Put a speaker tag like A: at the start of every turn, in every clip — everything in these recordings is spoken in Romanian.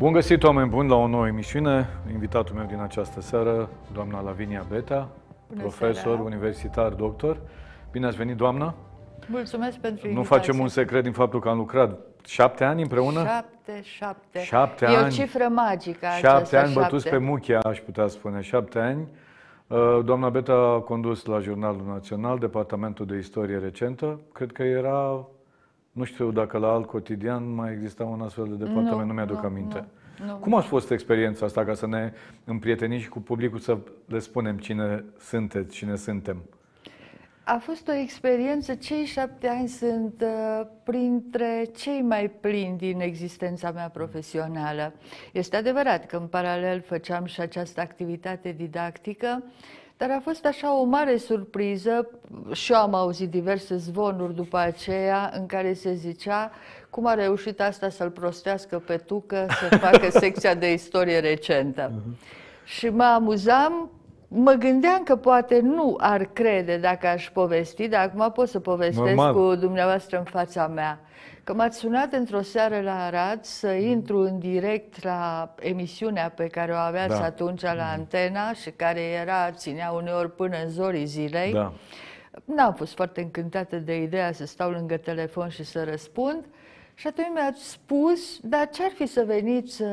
A: Bun găsit, oameni buni, la o nouă emisiune. Invitatul meu din această seară, doamna Lavinia Beta,
B: Bună
A: profesor,
B: seara.
A: universitar, doctor. Bine ați venit, doamnă.
B: Mulțumesc pentru
A: Nu
B: invitație.
A: facem un secret din faptul că am lucrat șapte ani împreună.
B: Șapte, șapte.
A: Șapte
B: e
A: ani.
B: o cifră magică
A: Șapte
B: aceasta,
A: ani bătuți
B: șapte.
A: pe muchia, aș putea spune. Șapte ani. Uh, Doamna Beta a condus la Jurnalul Național Departamentul de Istorie Recentă. Cred că era, nu știu dacă la alt cotidian mai exista un astfel de departament, nu,
B: Nu,
A: mi-aduc
B: nu,
A: aminte.
B: nu, nu.
A: Cum a fost experiența asta, ca să ne împrietenim și cu publicul, să le spunem cine sunteți, cine suntem?
B: A fost o experiență, cei șapte ani sunt uh, printre cei mai plini din existența mea profesională. Este adevărat că în paralel făceam și această activitate didactică, dar a fost așa o mare surpriză și eu am auzit diverse zvonuri după aceea în care se zicea cum a reușit asta să-l prostească pe Tucă să facă secția de istorie recentă. Și mă amuzam Mă gândeam că poate nu ar crede dacă aș povesti, dar acum pot să povestesc
A: Normal.
B: cu dumneavoastră în fața mea. Că m-ați sunat într-o seară la Arad să intru în direct la emisiunea pe care o aveați
A: Da.
B: atunci la antena și care era, ținea uneori până în zorii zilei.
A: Da.
B: N-am fost foarte încântată de ideea să stau lângă telefon și să răspund. Și atunci mi-ați spus, dar ce-ar fi să veniți uh,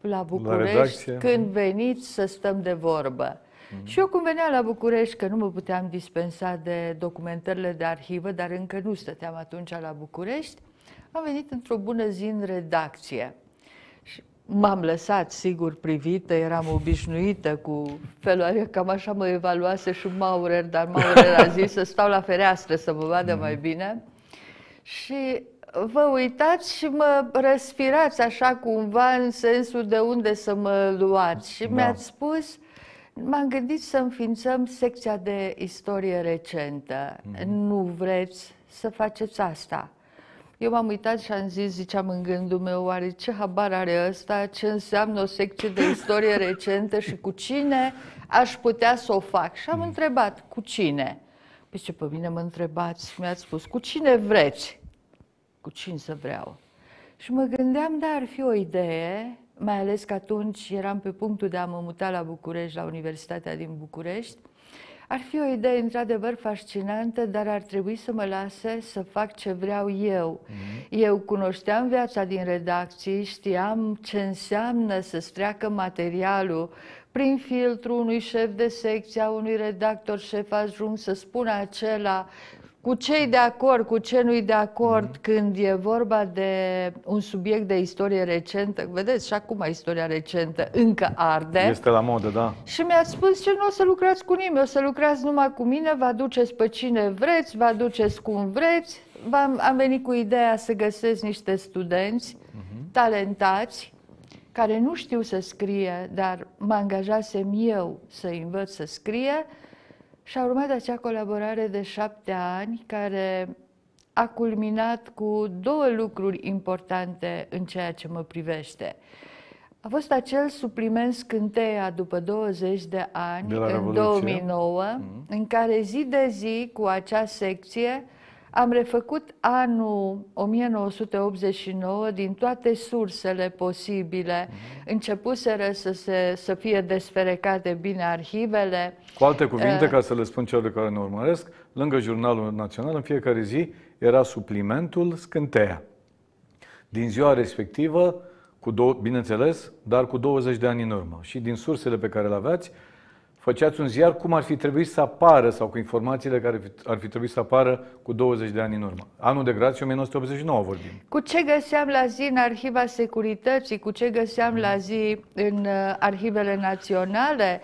B: la București
A: redacție?
B: când veniți să stăm de vorbă? Și eu cum veneam la București, că nu mă puteam dispensa de documentările de arhivă, dar încă nu stăteam atunci la București, am venit într-o bună zi în redacție. Și M-am lăsat, sigur, privită, eram obișnuită cu felul, cam așa mă evaluase și Maurer, dar Maurer a zis să stau la fereastră să mă vadă mai bine. Și vă uitați și mă răsfirați așa cumva în sensul de unde să mă luați. Și
A: Da.
B: mi-ați spus, m-am gândit să înființăm secția de istorie recentă. Nu vreți să faceți asta? Eu m-am uitat și am zis, ziceam în gândul meu, oare ce habar are ăsta, ce înseamnă o secție de istorie recentă și cu cine aș putea să o fac? Și am întrebat, cu cine? Păi ce pe mine mă întrebați, mi-ați spus, cu cine vreți? Cu cine să vreau? Și mă gândeam, da, ar fi o idee, mai ales că atunci eram pe punctul de a mă muta la București, la Universitatea din București. Ar fi o idee într-adevăr fascinantă, dar ar trebui să mă lase să fac ce vreau eu. Eu cunoșteam viața din redacții, știam ce înseamnă să-ți treacă materialul prin filtru unui șef de secție, a unui redactor șef ajung să spună acela cu ce de acord, cu ce nu-i de acord când e vorba de un subiect de istorie recentă. Vedeți, și acum istoria recentă încă arde.
A: Este la modă, da.
B: Și mi-ați spus că nu o să lucrați cu nimeni, o să lucrați numai cu mine, vă aduceți pe cine vreți, vă aduceți cum vreți. V-am, am venit cu ideea să găsesc niște studenți talentați, care nu știu să scrie, dar mă angajasem eu să învăț să scrie și a urmat acea colaborare de șapte ani care a culminat cu două lucruri importante în ceea ce mă privește. A fost acel supliment scânteia după 20 de ani,
A: De la
B: în
A: Revoluție.
B: 2009, în care zi de zi cu acea secție am refăcut anul 1989 din toate sursele posibile. Începuseră să, se, să fie desferecate bine arhivele.
A: Cu alte cuvinte,
B: Eh.
A: ca să le spun celor care ne urmăresc, lângă Jurnalul Național, în fiecare zi era suplimentul Scânteia. Din ziua respectivă, cu dou- bineînțeles, dar cu 20 de ani în urmă. Și din sursele pe care le aveați, făceați un ziar cum ar fi trebuit să apară sau cu informațiile care fi- ar fi trebuit să apară cu 20 de ani în urmă. Anul de grație 1989 vorbim.
B: Cu ce găseam la zi în Arhiva Securității, cu ce găseam la zi în uh, arhivele naționale,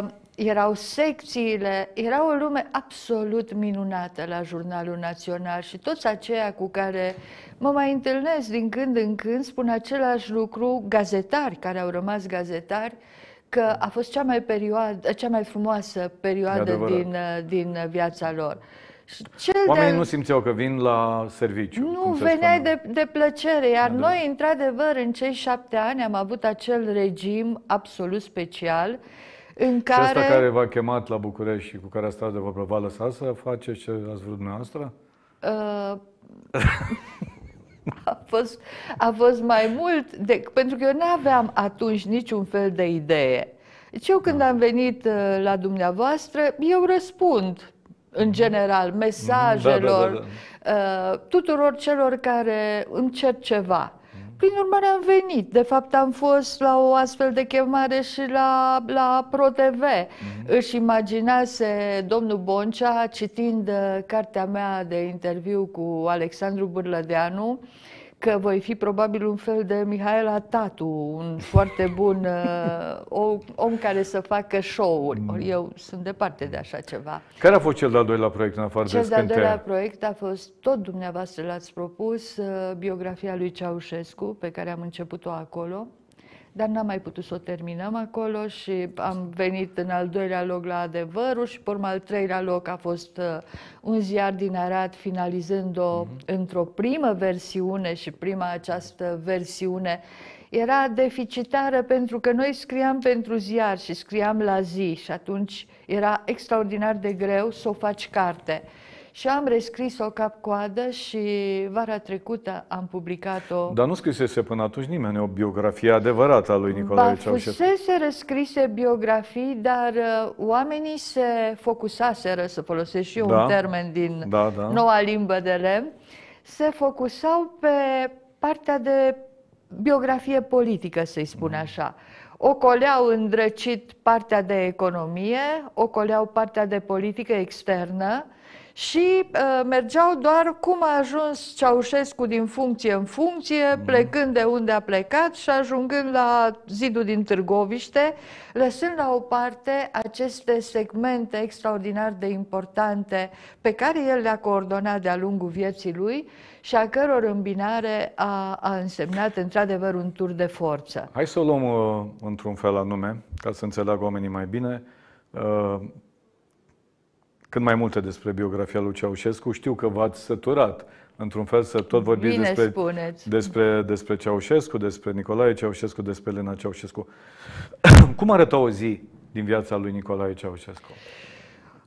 B: uh, erau secțiile, era o lume absolut minunată la Jurnalul Național și toți aceia cu care mă mai întâlnesc din când în când spun același lucru, gazetari care au rămas gazetari, că a fost cea mai, perioadă, cea mai frumoasă perioadă
A: adevărat.
B: din, uh, din viața lor. Și cel
A: Oamenii
B: de-al-
A: nu simțeau că vin la serviciu.
B: nu,
A: cum se
B: veneai
A: spune.
B: de, de plăcere, iar
A: Da.
B: noi, într-adevăr, în cei șapte ani am avut acel regim absolut special în
A: Și
B: care...
A: asta care v-a chemat la București și cu care a stat de vorbă, v-a lăsat să faceți ce ați vrut dumneavoastră?
B: Uh, a fost, a fost mai mult, de, pentru că eu nu aveam atunci niciun fel de idee. Deci eu când am venit uh, la dumneavoastră, eu răspund în general mesajelor,
A: Da, da, da,
B: uh, tuturor celor care îmi cer ceva. Prin urmare am venit. De fapt am fost la o astfel de chemare și la, la ProTV. Își imaginase domnul Boncea, citind uh, cartea mea de interviu cu Alexandru Bârlădeanu, că voi fi probabil un fel de Mihaela Tatu, un foarte bun uh, om, om care să facă show-uri. Ori eu sunt departe de așa ceva.
A: Care a fost cel de-al doilea proiect în afară de
B: Cel de-al doilea
A: Scânteia?
B: proiect a fost, tot dumneavoastră l-ați propus, uh, biografia lui Ceaușescu, pe care am început-o acolo, dar n-am mai putut să o terminăm acolo și am venit în al doilea loc la adevărul și pe urmă al treilea loc a fost uh, un ziar din Arad, finalizând-o într-o primă versiune și prima această versiune era deficitară pentru că noi scriam pentru ziar și scriam la zi și atunci era extraordinar de greu să o faci carte. Și am rescris-o cap-coadă și vara trecută am publicat-o.
A: Dar nu scrisese până atunci nimeni o biografie adevărată a lui Nicolae
B: Ba,
A: Ceaușescu.
B: fusese răscrise biografii, dar uh, oamenii se focusaseră, să folosesc și eu
A: Da.
B: un termen din
A: Da, da.
B: noua limbă de lemn, se focusau pe partea de biografie politică, să-i spun
A: Mhm.
B: așa. Ocoleau îndrăcit partea de economie, ocoleau partea de politică externă și uh, mergeau doar cum a ajuns Ceaușescu din funcție în funcție,
A: Mhm.
B: plecând de unde a plecat și ajungând la zidul din Târgoviște, lăsând la o parte aceste segmente extraordinar de importante pe care el le-a coordonat de-a lungul vieții lui și a căror îmbinare a, a însemnat într-adevăr un tur de forță.
A: Hai să o luăm uh, într-un fel anume, ca să înțeleagă oamenii mai bine. Uh, cât mai multe despre biografia lui Ceaușescu. Știu că v-ați săturat, într-un fel, să tot vorbiți
B: Bine
A: despre,
B: spuneți.
A: despre, despre Ceaușescu, despre Nicolae Ceaușescu, despre Elena Ceaușescu. Cum arăta o zi din viața lui Nicolae Ceaușescu?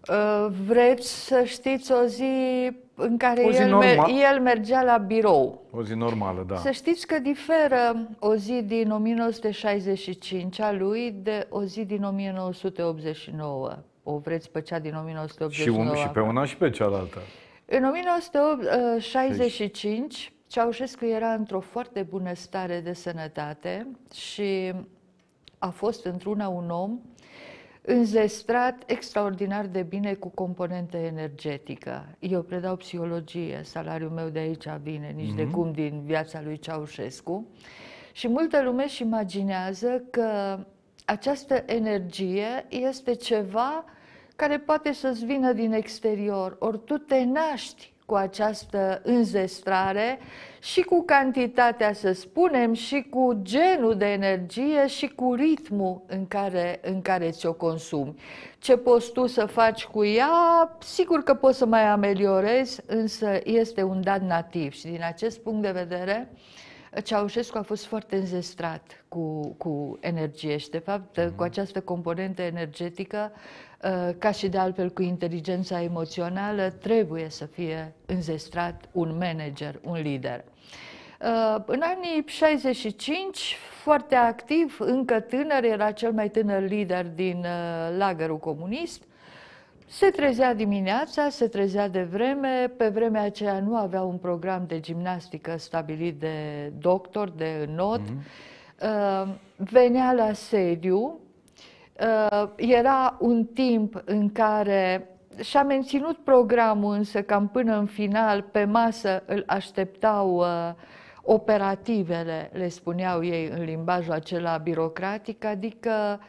B: Uh, Vreți să știți o zi în care
A: O zi
B: el,
A: normal-
B: el mergea la birou?
A: O zi normală, da.
B: Să știți că diferă o zi din 1965 a lui de o zi din 1989. O vreți pe cea din
A: Și,
B: 1989?
A: un, și pe una și pe cealaltă.
B: În 1965, Ceaușescu era într-o foarte bună stare de sănătate și a fost într-una un om înzestrat extraordinar de bine cu componentă energetică. Eu predau psihologie, salariul meu de aici vine, nici de cum din viața lui Ceaușescu. Și multă lume își imaginează că această energie este ceva care poate să-ți vină din exterior. Ori tu te naști cu această înzestrare și cu cantitatea, să spunem, și cu genul de energie și cu ritmul în care, în care ți-o consumi. Ce poți tu să faci cu ea, sigur că poți să mai ameliorezi, însă este un dat nativ și din acest punct de vedere, Ceaușescu a fost foarte înzestrat cu, cu energie și, de fapt, cu această componentă energetică, uh, ca și de altfel cu inteligența emoțională, trebuie să fie înzestrat un manager, un lider. Uh, În anii 65, foarte activ, încă tânăr, era cel mai tânăr lider din uh, lagărul comunist, se trezea dimineața, se trezea de vreme, pe vremea aceea nu avea un program de gimnastică stabilit de doctor, de not, uh, venea la sediu, uh, era un timp în care și-a menținut programul, însă cam până în final, pe masă îl așteptau uh, operativele, le spuneau ei în limbajul acela birocratic, adică uh,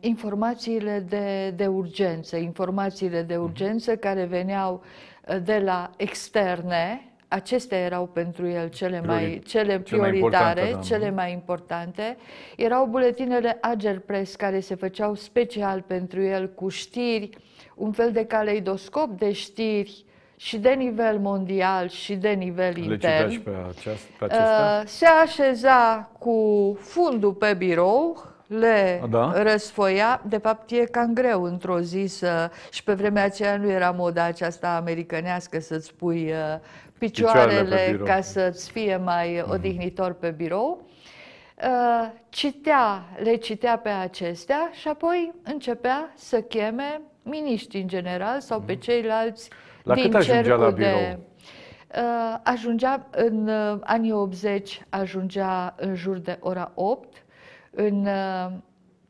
B: informațiile de, de urgență, informațiile de urgență care veneau uh, de la externe, acestea erau pentru el cele mai,
A: Priori-
B: cele
A: cele mai
B: prioritare,
A: importante, da.
B: cele mai importante. Erau buletinele Agerpress care se făceau special pentru el cu știri, un fel de caleidoscop de știri și de nivel mondial și de nivel
A: Le
B: intern.
A: citeați pe, aceast, pe acestea?
B: Uh, se așeza cu fundul pe birou, le
A: Da.
B: răsfoia. De fapt, e cam greu într-o zi să... Și pe vremea aceea nu era moda aceasta americanească să-ți pui uh,
A: Picioarele pe
B: picioarele
A: birou.
B: ca să-ți fie mai odihnitor pe birou. Uh, Citea, le citea pe acestea și apoi începea să cheme miniștri în general sau pe ceilalți
A: Mhm. La
B: din
A: cât ajungea
B: cercul
A: la
B: de...
A: birou?
B: Uh, ajungea în uh, anii 80, ajungea în jur de ora 8, în, uh,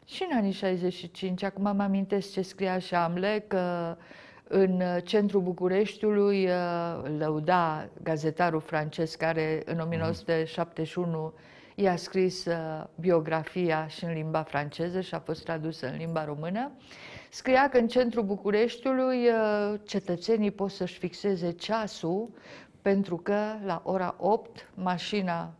B: și în anii 65, acum mă amintesc ce scria Șamle, că în uh, centrul Bucureștiului uh, lăuda gazetarul francez care în 1971 i-a scris uh, biografia și în limba franceză și a fost tradusă în limba română. Scria că în centrul Bucureștiului uh, cetățenii pot să-și fixeze ceasul pentru că la ora 8 mașina uh,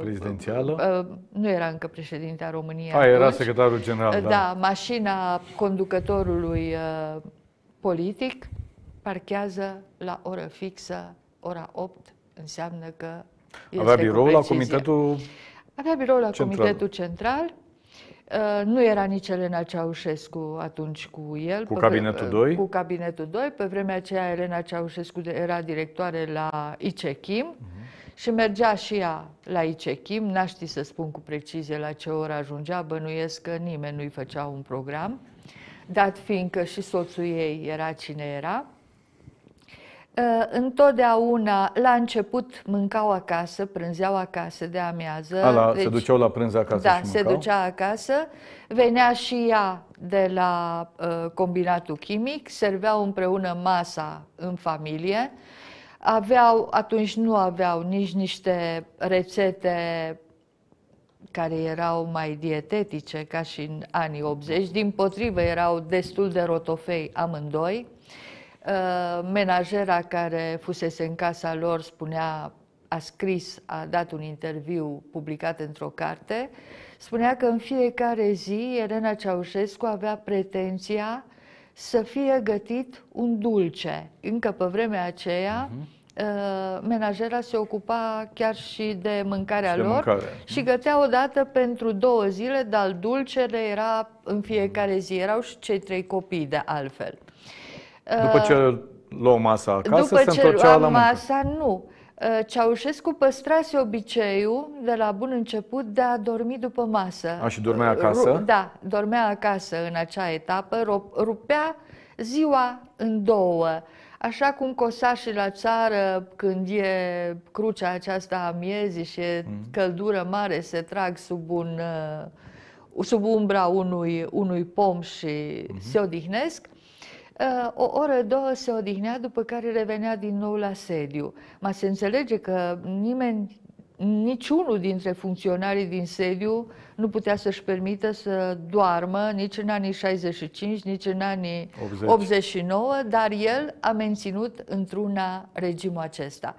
A: Prezidențială?
B: uh, nu era încă președintea României.
A: A, era
B: atunci.
A: secretarul general, da.
B: Da, mașina conducătorului uh, politic parchează la oră fixă, ora 8, înseamnă că este
A: Avea
B: cu
A: birou la
B: precizie.
A: comitetul...
B: Avea birou la
A: Central.
B: Comitetul Central. Uh, Nu era nici Elena Ceaușescu atunci cu el.
A: Cu
B: pe
A: cabinetul
B: uh,
A: doi?
B: Cu cabinetul 2. Pe vremea aceea Elena Ceaușescu de- era directoare la ICECHIM
A: Mhm.
B: Și mergea și ea la ICECHIM. N-aș ști să spun cu precizie la ce oră ajungea, bănuiesc că nimeni nu-i făcea un program, dat fiindcă și soțul ei era cine era. Uh, Întotdeauna, la început, mâncau acasă, prânzeau acasă de amiază.
A: A, la, se duceau la prânz acasă
B: Da,
A: și
B: se
A: mâncau?
B: ducea acasă, venea și ea de la uh, combinatul chimic, serveau împreună masa în familie, aveau, atunci nu aveau nici niște rețete care erau mai dietetice ca și în anii 80, din potrivă erau destul de rotofei amândoi. Uh, Menajera care fusese în casa lor spunea, a scris, a dat un interviu publicat într-o carte, spunea că în fiecare zi Elena Ceaușescu avea pretenția să fie gătit un dulce. Încă pe vremea aceea, uh, menajera se ocupa chiar și de mâncarea
A: Și de
B: lor
A: mâncare.
B: și gătea odată pentru două zile, dar dulcele era în fiecare zi. Erau și cei trei copii de altfel.
A: După ce luau masa acasă,
B: După
A: se
B: ce
A: întorceau
B: lua
A: la muncă.
B: masa, nu. Uh, Ceaușescu păstrase obiceiul de la bun început de a dormi după masă.
A: A, și dormea
B: Uh,
A: acasă?
B: ru- Da, dormea acasă în acea etapă, ru- rupea ziua în două. Așa cum cosașii la țară, când e crucea aceasta a miezii și e
A: Mm.
B: căldură mare, se trag sub un uh, sub umbra unui, unui pom și
A: Mhm.
B: se odihnesc. Uh, O oră, două se odihnea, după care revenea din nou la sediu. Ma se înțelege că nimeni, niciunul dintre funcționarii din sediu nu putea să-și permită să doarmă nici în anii 65, nici în anii
A: 80.
B: 89, dar el a menținut într-una regimul acesta.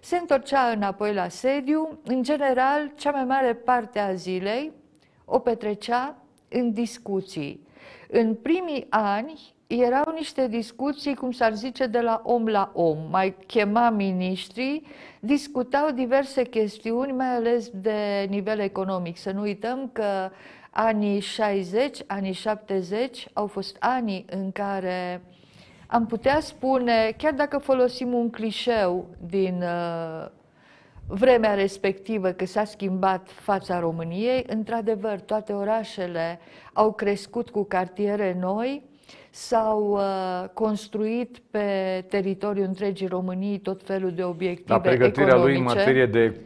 B: Se întorcea înapoi la sediu, în general, cea mai mare parte a zilei o petrecea în discuții. În primii ani erau niște discuții, cum s-ar zice, de la om la om. Mai chema miniștrii, discutau diverse chestiuni, mai ales de nivel economic. Să nu uităm că anii 60, anii 70 au fost anii în care am putea spune, chiar dacă folosim un clișeu din uh, vremea respectivă, că s-a schimbat fața României, într-adevăr, toate orașele au crescut cu cartiere noi, s-au uh, construit pe teritoriul întregii Românii tot felul de obiective
A: Dar pregătirea lui în
B: economice.
A: materie de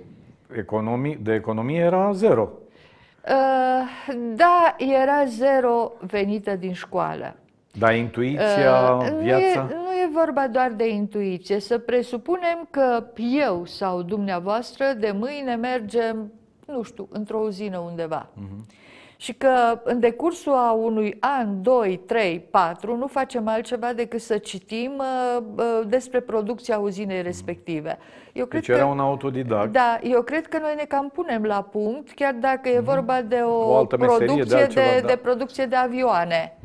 A: economie, de economie era zero.
B: Uh, da, era zero venită din școală.
A: Dar intuiția,
B: Uh, nu,
A: viața...
B: e, nu e vorba doar de intuiție. Să presupunem că eu sau dumneavoastră de mâine mergem, nu știu, într-o uzină undeva. Și că în decursul a unui an, doi, trei, patru, nu facem altceva decât să citim uh, uh, despre producția uzinei respective. Eu cred
A: Deci era
B: că,
A: un autodidact.
B: da, eu cred că noi ne cam punem la punct, chiar dacă e vorba de o,
A: O altă meserie, de
B: producție
A: altceva,
B: de,
A: da.
B: de producție de avioane.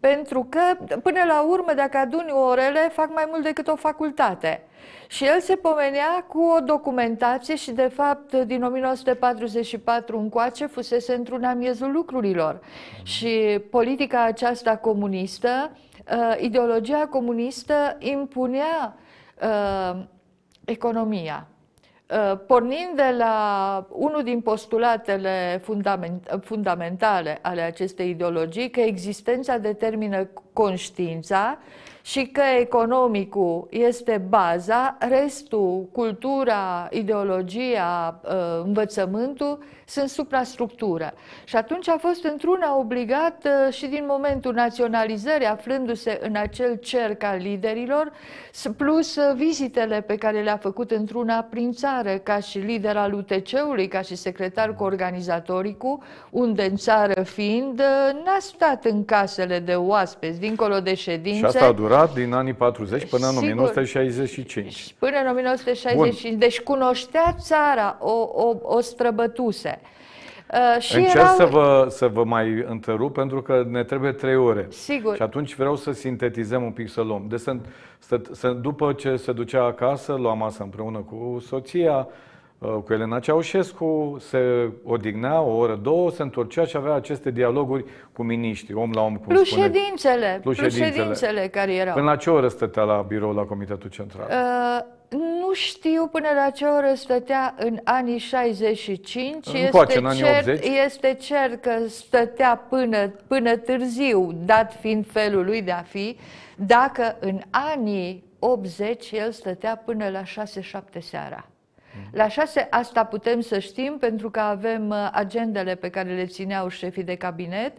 B: Pentru că, până la urmă, dacă aduni orele, fac mai mult decât o facultate. Și el se pomenea cu o documentație și, de fapt, din 1944 încoace, fusese într-un miezul lucrurilor. Și politica aceasta comunistă, uh, ideologia comunistă impunea uh, economia. Uh, pornind de la unul din postulatele fundament, fundamentale ale acestei ideologii, că existența determină conștiința și că economicul este baza, restul, cultura, ideologia, uh, învățământul, sunt suprastructură. Și atunci a fost într-una obligat uh, și din momentul naționalizării, aflându-se în acel cerc al liderilor, plus uh, vizitele pe care le-a făcut într-una prin țară, ca și lider al UTC-ului, ca și secretar cu organizatoricul, unde în țară fiind, n-a stat în casele de oaspeți, dincolo de ședințe. Și
A: asta a durat din anii 40 până în 1965.
B: Până în 1965. Bun. Deci cunoștea țara, o, o, o străbătuse.
A: Uh, și Încerc erau... să, vă, să vă mai întrerup pentru că ne trebuie trei ore.
B: Sigur.
A: Și atunci vreau să sintetizăm un pic, să luăm. Deci să, să, să, după ce se ducea acasă, lua masă împreună cu soția, uh, cu Elena Ceaușescu, se odihnea o oră, două, se întorcea și avea aceste dialoguri cu miniștri, om la om, cum
B: plus
A: spune.
B: Ședințele, plus, plus ședințele. ședințele care erau.
A: Până la ce oră stătea la birou la Comitetul Central? Uh,
B: nu știu până la ce oră stătea în anii 65.
A: În este, în anii
B: cert,
A: 80.
B: este cert că stătea până, până târziu, dat fiind felul lui de a fi, dacă în anii 80 el stătea până la 6-7 seara. La șase asta putem să știm pentru că avem uh, agendele pe care le țineau șefii de cabinet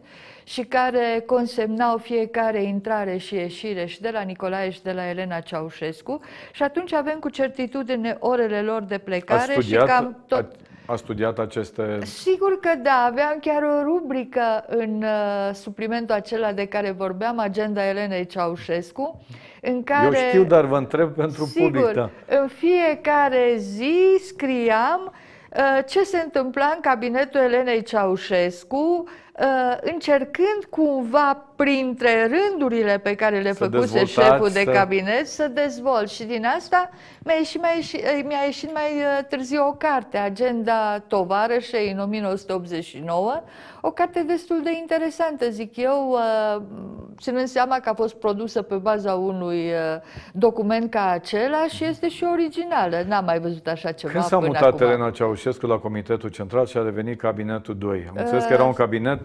B: și care consemnau fiecare intrare și ieșire și de la Nicolae și de la Elena Ceaușescu și atunci avem cu certitudine orele lor de plecare
A: studiat,
B: și cam tot...
A: A, a studiat aceste...
B: Sigur că da, aveam chiar o rubrică în uh, suplimentul acela de care vorbeam, agenda Elenei Ceaușescu, în care...
A: Eu știu, dar vă întreb pentru
B: sigur,
A: public, da.
B: în fiecare zi scriam uh, ce se întâmpla în cabinetul Elenei Ceaușescu, uh, încercând cumva printre rândurile pe care le să făcuse șeful de să... cabinet să dezvolt. Și din asta mi-a ieșit mai, mi-a ieșit mai uh, târziu o carte, Agenda Tovarășei în 1989, o carte destul de interesantă, zic eu, uh, ținând seama că a fost produsă pe baza unui uh, document ca acela și este și originală. N-am mai văzut așa ceva
A: Când s-a mutat acum. Elena Ceaușescu la Comitetul Central și a devenit cabinetul 2? Am înțeles că era un cabinet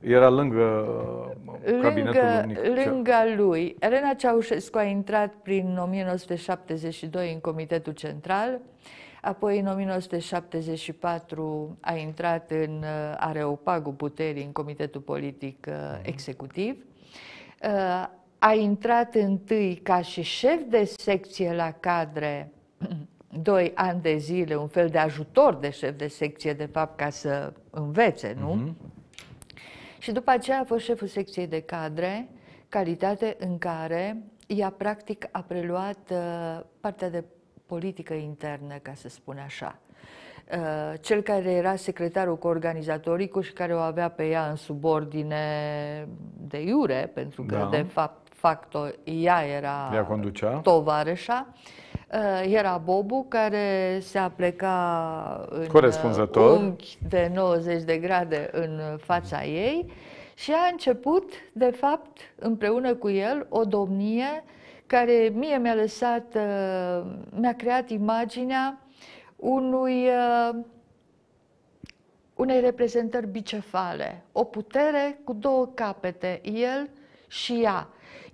A: era lângă, lângă cabinetul
B: lui Lângă lui. Elena Ceaușescu a intrat prin 1972 în Comitetul Central, apoi în 1974 a intrat în uh, Areopagul Puterii, în Comitetul Politic uh, mhm. Executiv. Uh, a intrat întâi ca și șef de secție la cadre doi ani de zile, un fel de ajutor de șef de secție, de fapt, ca să învețe, nu? Mm-hmm. Și după aceea a fost șeful secției de cadre, calitate în care ea practic a preluat uh, partea de politică internă, ca să spun așa. Uh, cel care era secretarul coorganizatoricul și care o avea pe ea în subordine de iure, pentru că da. de fapt facto ea era
A: ea conducea.
B: tovarășa, uh, era Bobu care se apleca în
A: Corespunzător.
B: unghi de 90 de grade în fața ei și a început, de fapt, împreună cu el, o domnie care mie mi-a lăsat, uh, mi-a creat imaginea unui, uh, unei reprezentări bicefale, o putere cu două capete, el și ea.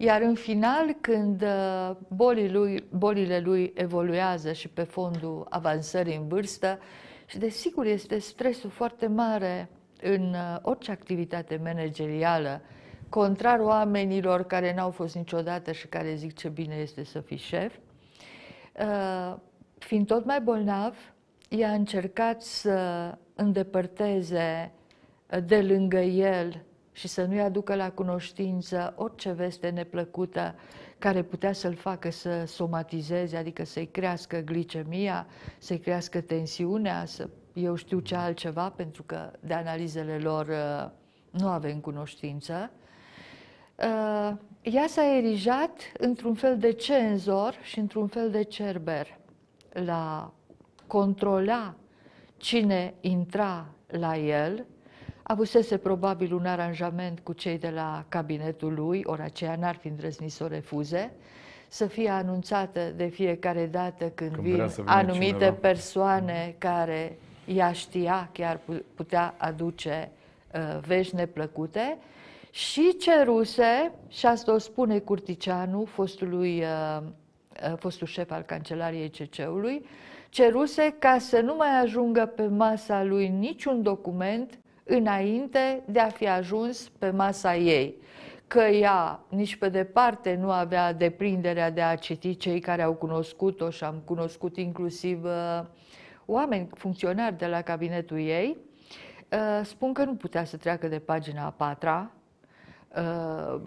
B: Iar în final, când uh, bolii lui, bolile lui evoluează și pe fondul avansării în vârstă, și desigur este stresul foarte mare în orice activitate managerială, contrar oamenilor care n-au fost niciodată și care zic ce bine este să fii șef, uh, fiind tot mai bolnav, i-a încercat să îndepărteze de lângă el și să nu-i aducă la cunoștință orice veste neplăcută care putea să-l facă să somatizeze, adică să-i crească glicemia, să-i crească tensiunea, să eu știu ce altceva, pentru că de analizele lor uh, nu avem cunoștință. uh, ea s-a erijat într-un fel de cenzor și într-un fel de cerber la controla cine intra la el, avusese probabil un aranjament cu cei de la cabinetul lui, ori aceea n-ar fi îndrăznit să o refuze, să fie anunțată de fiecare dată când,
A: Când
B: vin
A: vrea să vină
B: anumite
A: cineva.
B: persoane care ea știa chiar pu- putea aduce uh, vești neplăcute și ceruse, și asta o spune Curticianu, fostului, uh, uh, fostul șef al Cancelariei CC-ului, ceruse ca să nu mai ajungă pe masa lui niciun document înainte de a fi ajuns pe masa ei. Că ea nici pe departe nu avea deprinderea de a citi cei care au cunoscut-o și am cunoscut inclusiv uh, oameni, funcționari de la cabinetul ei, uh, spun că nu putea să treacă de pagina a patra, uh,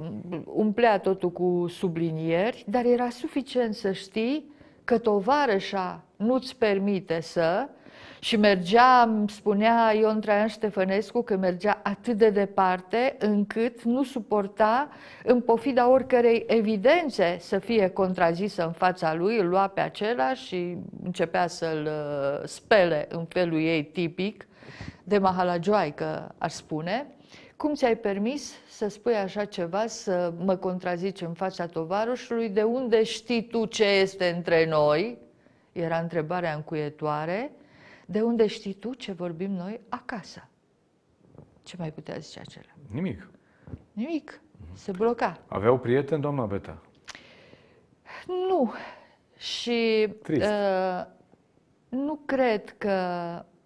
B: umplea totul cu sublinieri, dar era suficient să știi că tovarășa nu-ți permite să și mergea, îmi spunea Ion Traian Ștefănescu că mergea atât de departe încât nu suporta în pofida oricărei evidențe să fie contrazisă în fața lui, îl lua pe acela și începea să-l uh, spele în felul ei tipic, de mahalagioaică, aș spune. Cum ți-ai permis să spui așa ceva, să mă contrazici în fața tovarășului? De unde știi tu ce este între noi? Era întrebarea încuietoare. De unde știi tu ce vorbim noi acasă? Ce mai putea zice acela?
A: Nimic.
B: Nimic. Se bloca.
A: Aveau prieteni, doamna Beta?
B: Nu. Și
A: Trist.
B: uh, nu cred că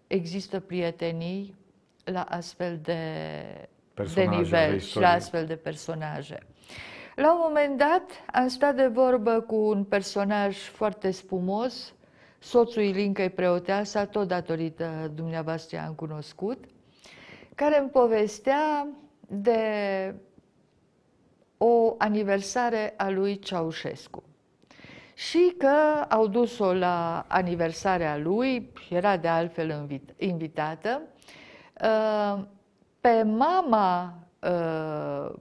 B: există prietenii la astfel de, de
A: Personaje ale
B: nivel și
A: istoriei.
B: la astfel de personaje. La un moment dat am stat de vorbă cu un personaj foarte spumos, soțul Ilincăi Preoteasa, tot datorită dumneavoastră am cunoscut, care îmi povestea de o aniversare a lui Ceaușescu. Și că au dus-o la aniversarea lui, era de altfel invit- invitată, uh, pe mama uh,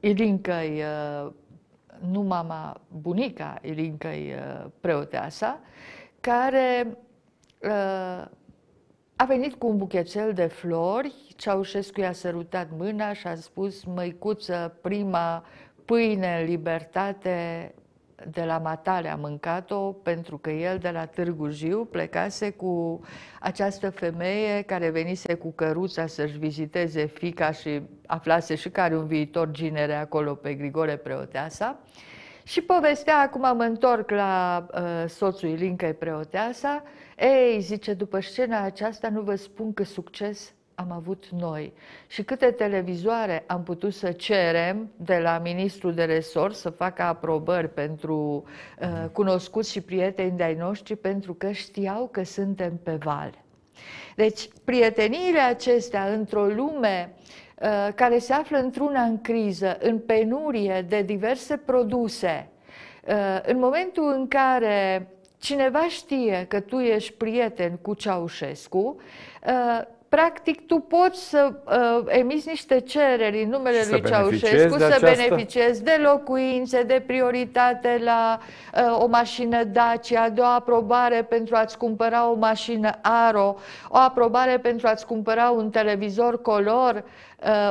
B: Ilincăi, uh, nu mama, bunica Ilincăi uh, preoteasa, care uh, a venit cu un buchețel de flori, Ceaușescu i-a sărutat mâna și a spus, măicuță, prima pâine în libertate de la Matale a mâncat-o pentru că el de la Târgu Jiu plecase cu această femeie care venise cu căruța să-și viziteze fica și aflase și care un viitor ginere acolo pe Grigore Preoteasa. Și povestea, acum mă întorc la uh, soțul Ilincăi Preoteasa, ei, zice, după scena aceasta nu vă spun că succes am avut noi și câte televizoare am putut să cerem de la ministrul de resort să facă aprobări pentru uh, cunoscuți și prieteni de-ai noștri pentru că știau că suntem pe val. Deci, prieteniile acestea într-o lume uh, care se află într-una în criză, în penurie de diverse produse, uh, în momentul în care cineva știe că tu ești prieten cu Ceaușescu, uh, practic tu poți să uh, emiți niște cereri în numele
A: Și să
B: lui
A: beneficiezi
B: Ceaușescu,
A: de
B: să
A: această-
B: beneficiezi de locuințe, de prioritate la uh, o mașină Dacia, de o aprobare pentru a-ți cumpăra o mașină Aro, o aprobare pentru a-ți cumpăra un televizor color, uh,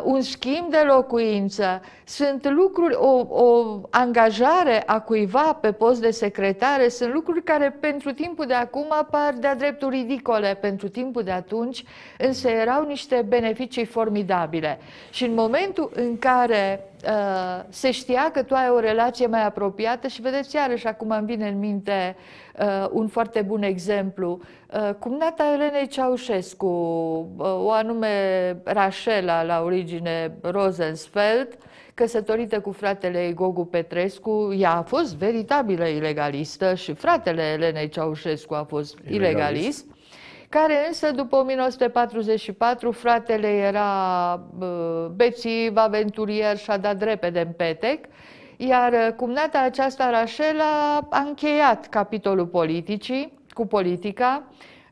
B: un schimb de locuință. Sunt lucruri, o, o angajare a cuiva pe post de secretare, sunt lucruri care pentru timpul de acum apar de-a dreptul ridicole, pentru timpul de atunci însă erau niște beneficii formidabile. Și în momentul în care uh, se știa că tu ai o relație mai apropiată și vedeți iarăși acum îmi vine în minte uh, un foarte bun exemplu. Uh, cumnata Elenei Ceaușescu, uh, o anume Rașela, la origine Rosensfeld, căsătorită cu fratele ei Gogu Petrescu, ea a fost veritabilă ilegalistă și fratele Elenei Ceaușescu a fost
A: Ilegalist.
B: ilegalist care însă după 1944 fratele era bă, bețiv, aventurier și a dat repede în petec, iar uh, cumnata aceasta, Rașela, a încheiat capitolul politicii, cu politica,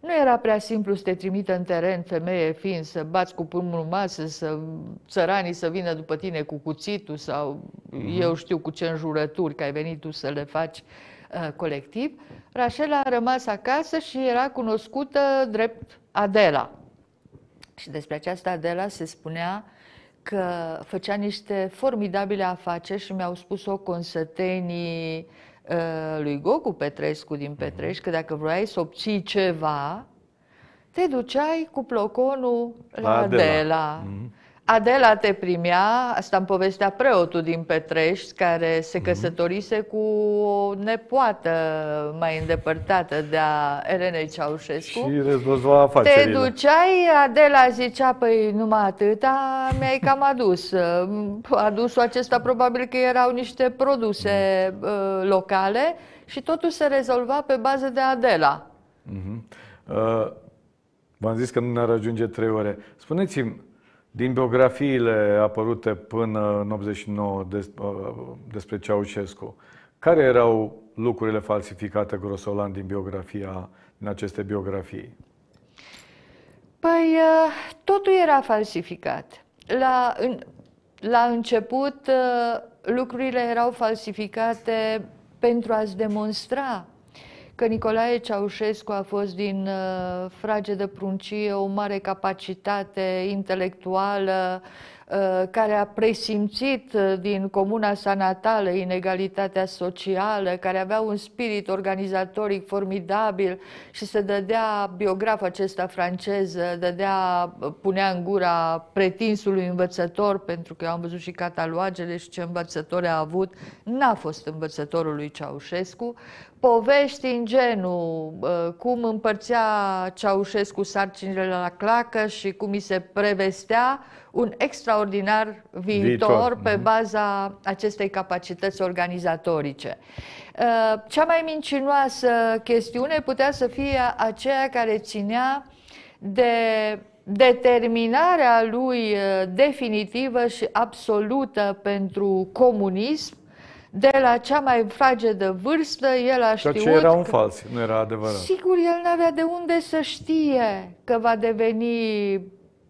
B: Nu era prea simplu să te trimită în teren, femeie fiind, să bați cu pumnul masă, să țăranii să vină după tine cu cuțitul sau uh-huh. eu știu cu ce înjurături, că ai venit tu să le faci uh, colectiv. Rașela a rămas acasă și era cunoscută drept Adela. Și despre această Adela se spunea că făcea niște formidabile afaceri și mi-au spus-o consătenii uh, lui Gogu Petrescu din Petrești, că dacă vroiai să obții ceva, te duceai cu ploconul la, la Adela. Adela. Mm-hmm. Adela te primea, asta îmi povestea preotul din Petrești, care se mhm. căsătorise cu o nepoată mai îndepărtată de a Elenei Ceaușescu.
A: Și rezolva afacerile.
B: Te duceai, Adela zicea, păi numai atâta, mi-ai cam adus. Adusul acesta probabil că erau niște produse uh, locale și totul se rezolva pe bază de Adela. Uh-huh. Uh,
A: v-am zis că nu ne-ar ajunge trei ore. Spuneți-mi, din biografiile apărute până în 89 des, despre Ceaușescu, care erau lucrurile falsificate grosolan din biografia, din aceste biografii?
B: Păi, totul era falsificat. La, în, la început, lucrurile erau falsificate pentru a-ți demonstra că Nicolae Ceaușescu a fost din uh, frage de pruncie o mare capacitate intelectuală, uh, care a presimțit uh, din comuna sa natală inegalitatea socială, care avea un spirit organizatoric formidabil și se dădea, biograf acesta francez, dădea, punea în gura pretinsului învățător, pentru că eu am văzut și catalogele și ce învățători a avut, n-a fost învățătorul lui Ceaușescu, povești în genul cum împărțea Ceaușescu sarcinile la clacă și cum îi se prevestea un extraordinar viitor, viitor. pe mhm. baza acestei capacități organizatorice. Uh, cea mai mincinoasă chestiune putea să fie aceea care ținea de determinarea lui uh, definitivă și absolută pentru comunism de la cea mai fragedă vârstă, el a știut...
A: ce era un că... fals, nu era adevărat.
B: Sigur, el nu avea de unde să știe că va deveni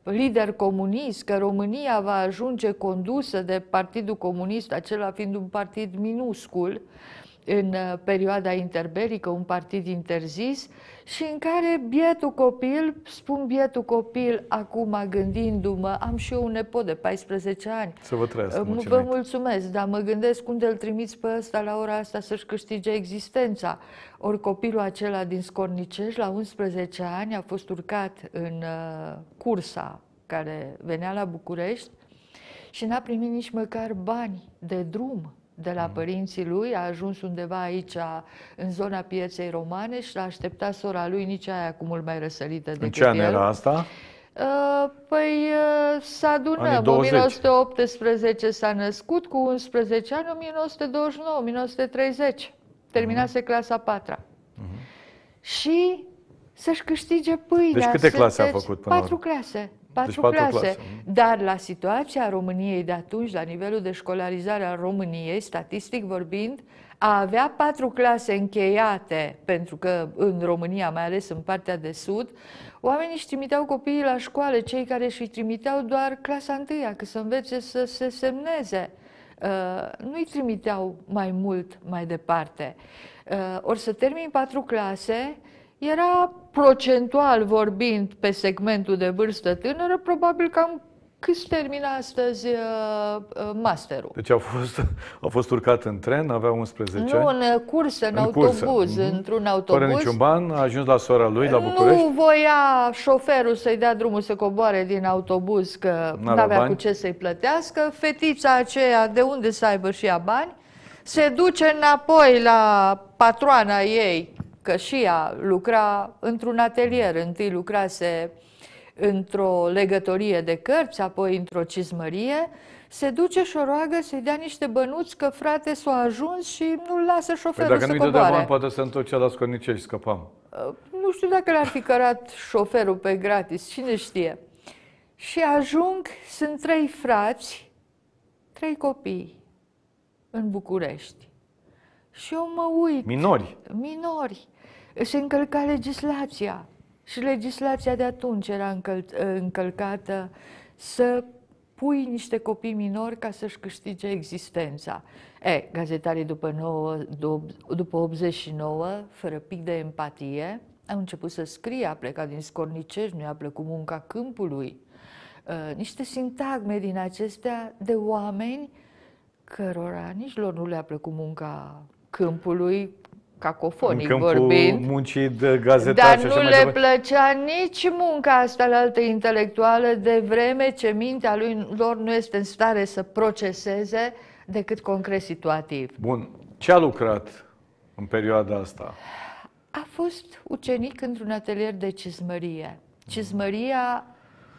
B: lider comunist, că România va ajunge condusă de Partidul Comunist, acela fiind un partid minuscul, în uh, perioada interbelică, un partid interzis și în care bietul copil, spun bietul copil acum gândindu-mă, am și eu un nepot de 14 ani.
A: Să vă trăiască
B: uh, Vă mulțumesc, dar mă gândesc unde îl trimiți pe ăsta la ora asta să-și câștige existența. Ori copilul acela din Scorniceș, la 11 ani, a fost urcat în uh, cursa care venea la București și n-a primit nici măcar bani de drum de la mm. părinții lui, a ajuns undeva aici, în zona pieței romane și l-a așteptat sora lui, nici aia cu mult mai răsărită decât
A: În ce an era asta?
B: Uh, păi uh, să adunăm, 1918 s-a născut, cu 11 ani, 1929, 1930, terminase mm. clasa 4 mm-hmm. Și să-și câștige pâinea.
A: Deci câte clase a făcut până
B: Patru clase patru, deci patru clase. clase. Dar la situația României de atunci, la nivelul de școlarizare al României, statistic vorbind, a avea patru clase încheiate, pentru că în România, mai ales în partea de sud, oamenii își trimiteau copiii la școală, cei care își trimiteau doar clasa întâia, că să învețe să se semneze. Uh, nu îi trimiteau mai mult mai departe. Uh, ori să termin patru clase, era procentual vorbind pe segmentul de vârstă tânără, probabil cam cât termină astăzi uh, uh, masterul.
A: Deci a fost, a fost urcat în tren, avea 11
B: nu, ani? Nu, în cursă, în, în autobuz, cursă. Mhm. într-un autobuz.
A: Fără niciun ban, a ajuns la sora lui, la București?
B: Nu voia șoferul să-i dea drumul să coboare din autobuz, că nu avea cu ce să-i plătească. Fetița aceea, de unde să aibă și ea bani, se duce înapoi la patroana ei, că și ea lucra într-un atelier. Întâi lucrase într-o legătorie de cărți, apoi într-o cizmărie, se duce și o roagă să-i dea niște bănuți că frate s-a ajuns și nu-l lasă șoferul păi
A: dacă
B: să nu-i coboare. bani,
A: poate să întorcea la scornice și scăpam.
B: Uh, nu știu dacă l-ar fi cărat șoferul pe gratis, cine știe. Și ajung, sunt trei frați, trei copii în București. Și eu mă uit.
A: Minori.
B: Minori. Se încălca legislația. și legislația de atunci era încăl- încălcată să pui niște copii minori ca să-și câștige existența. E, gazetarii după, 9, după 89, fără pic de empatie, au început să scrie, a plecat din Scornicești, nu i-a plăcut munca câmpului. Uh, niște sintagme din acestea de oameni cărora nici lor nu le-a plăcut munca câmpului, cacofonic
A: în
B: vorbind.
A: muncii de gazetar
B: Dar nu le plăcea nici munca asta la altă intelectuală de vreme ce mintea lui lor nu este în stare să proceseze decât concret situativ.
A: Bun. Ce a lucrat în perioada asta?
B: A fost ucenic într-un atelier de cizmărie. Cizmăria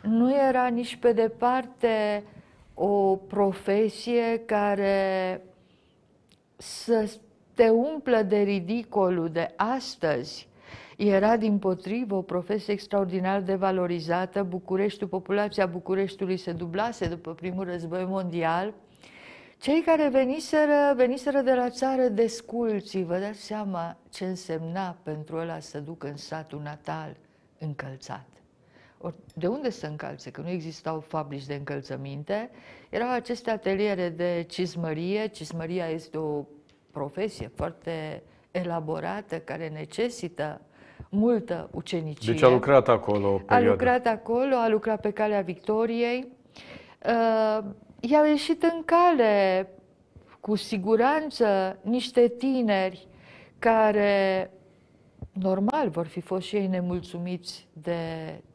B: nu era nici pe departe o profesie care să te umplă de ridicolul de astăzi. Era din potrivă o profesie extraordinar de valorizată. Bucureștiul, populația Bucureștiului se dublase după primul război mondial. Cei care veniseră, veniseră de la țară desculții, vă dați seama ce însemna pentru ăla să ducă în satul natal încălțat. Or, de unde să încalțe? Că nu existau fabrici de încălțăminte. Erau aceste ateliere de cizmărie. Cizmăria este o profesie foarte elaborată care necesită multă ucenicie.
A: Deci a lucrat acolo o
B: perioadă. A lucrat acolo, a lucrat pe calea Victoriei. Uh, i-au ieșit în cale, cu siguranță, niște tineri care normal vor fi fost și ei nemulțumiți de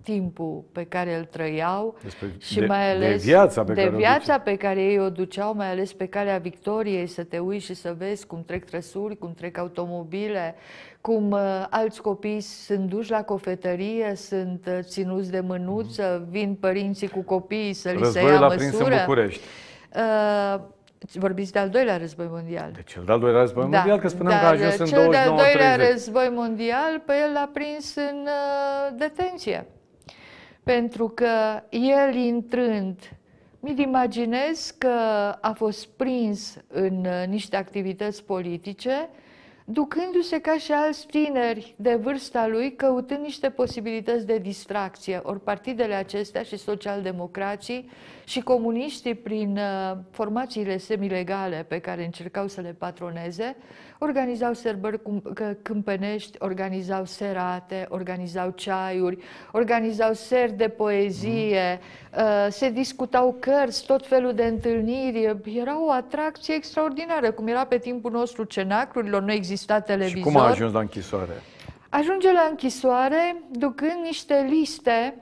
B: timpul pe care îl trăiau
A: Despre
B: și
A: de,
B: mai ales
A: de viața, pe,
B: de
A: care
B: viața pe care ei o duceau, mai ales pe calea victoriei, să te uiți și să vezi cum trec trăsuri, cum trec automobile, cum uh, alți copii sunt duși la cofetărie, sunt uh, ținuți de mânuță, mm. vin părinții cu copiii să li se ia măsură. prins în
A: București. Uh,
B: Vorbiți de al doilea război mondial.
A: De cel de-al doilea război da, mondial, că spuneam
B: da,
A: că a ajuns în
B: cel de-al doilea război mondial, pe el l-a prins în uh, detenție. Pentru că el intrând, mi imaginez că a fost prins în uh, niște activități politice, ducându-se ca și alți tineri de vârsta lui, căutând niște posibilități de distracție. Ori partidele acestea și socialdemocrații și comuniștii prin uh, formațiile semilegale pe care încercau să le patroneze, organizau sărbări câmpenești, organizau serate, organizau ceaiuri, organizau seri de poezie, mm. se discutau cărți, tot felul de întâlniri. Era o atracție extraordinară, cum era pe timpul nostru cenacrurilor, nu exista televizor.
A: Și cum a ajuns la închisoare?
B: Ajunge la închisoare ducând niște liste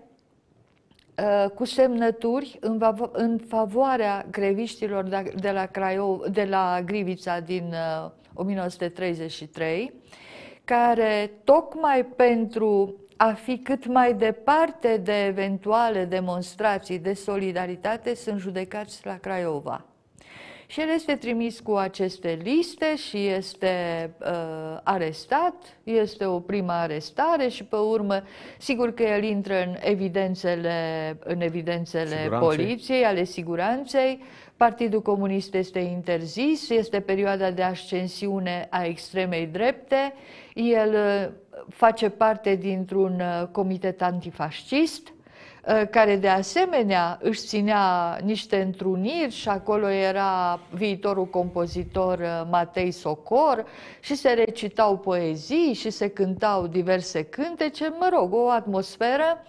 B: uh, cu semnături în, în favoarea greviștilor de la, Craiov, de la Grivița din uh, 1933, care tocmai pentru a fi cât mai departe de eventuale demonstrații de solidaritate sunt judecați la Craiova. Și el este trimis cu aceste liste și este uh, arestat, este o prima arestare și pe urmă, sigur că el intră în evidențele, în evidențele poliției, ale siguranței, Partidul Comunist este interzis, este perioada de ascensiune a extremei drepte, el uh, face parte dintr-un uh, comitet antifascist, uh, care de asemenea își ținea niște întruniri și acolo era viitorul compozitor Matei Socor și se recitau poezii și se cântau diverse cântece, mă rog, o atmosferă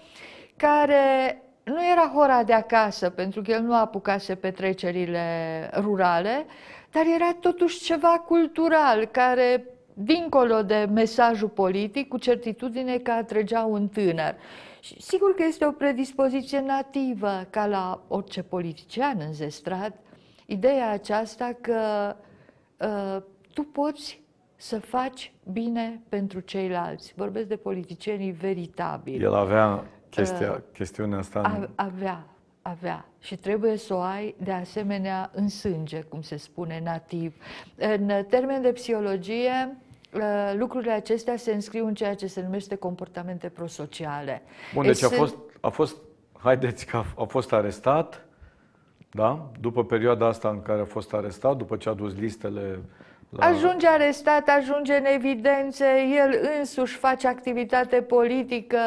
B: care nu era hora de acasă, pentru că el nu apucase petrecerile rurale, dar era totuși ceva cultural care, dincolo de mesajul politic, cu certitudine că atrăgea un tânăr. Și sigur că este o predispoziție nativă, ca la orice politician înzestrat, ideea aceasta că uh, tu poți să faci bine pentru ceilalți. Vorbesc de politicienii veritabili.
A: El avea chestia, uh, chestiunea asta?
B: A, avea, avea. Și trebuie să o ai de asemenea în sânge, cum se spune nativ. În termen de psihologie, uh, lucrurile acestea se înscriu în ceea ce se numește comportamente prosociale.
A: Bun, deci a fost, a fost, haideți că a, a fost arestat, da? După perioada asta în care a fost arestat, după ce a dus listele La...
B: Ajunge arestat, ajunge în evidențe, el însuși face activitate politică,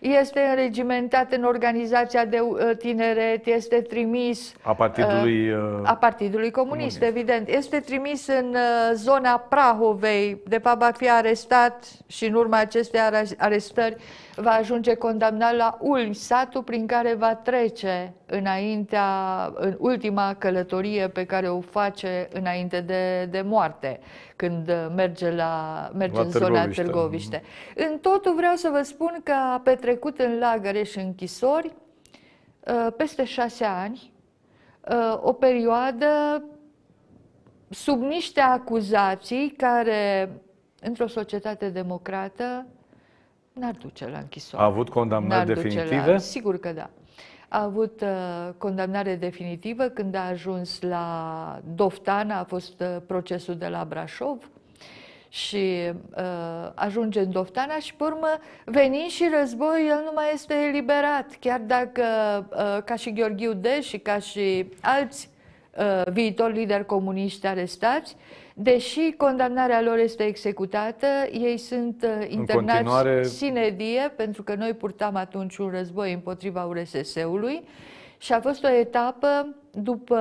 B: este înregimentat în organizația de uh, tineret, este trimis...
A: A Partidului... Uh,
B: a Partidului Comunist, comunist, evident. Este trimis în uh, zona Prahovei, de fapt va fi arestat și în urma acestei arestări va ajunge condamnat la Ulm, satul prin care va trece înaintea, în ultima călătorie pe care o face înainte de, de moarte, când merge, la, merge la în zona Târgoviște. În totul vreau să vă spun că a petrecut în lagăre și închisori uh, peste șase ani, uh, o perioadă sub niște acuzații care, într-o societate democrată, N-ar duce la închisoare.
A: A avut condamnări definitive? La...
B: Sigur că da. A avut uh, condamnare definitivă când a ajuns la Doftana, a fost uh, procesul de la Brașov și uh, ajunge în Doftana și pe urmă venind și război, el nu mai este eliberat, chiar dacă uh, ca și Gheorghiu Deș și ca și alți uh, viitori lideri comuniști arestați, Deși condamnarea lor este executată, ei sunt uh, internați continuare... sine die, pentru că noi purtam atunci un război împotriva URSS-ului și a fost o etapă după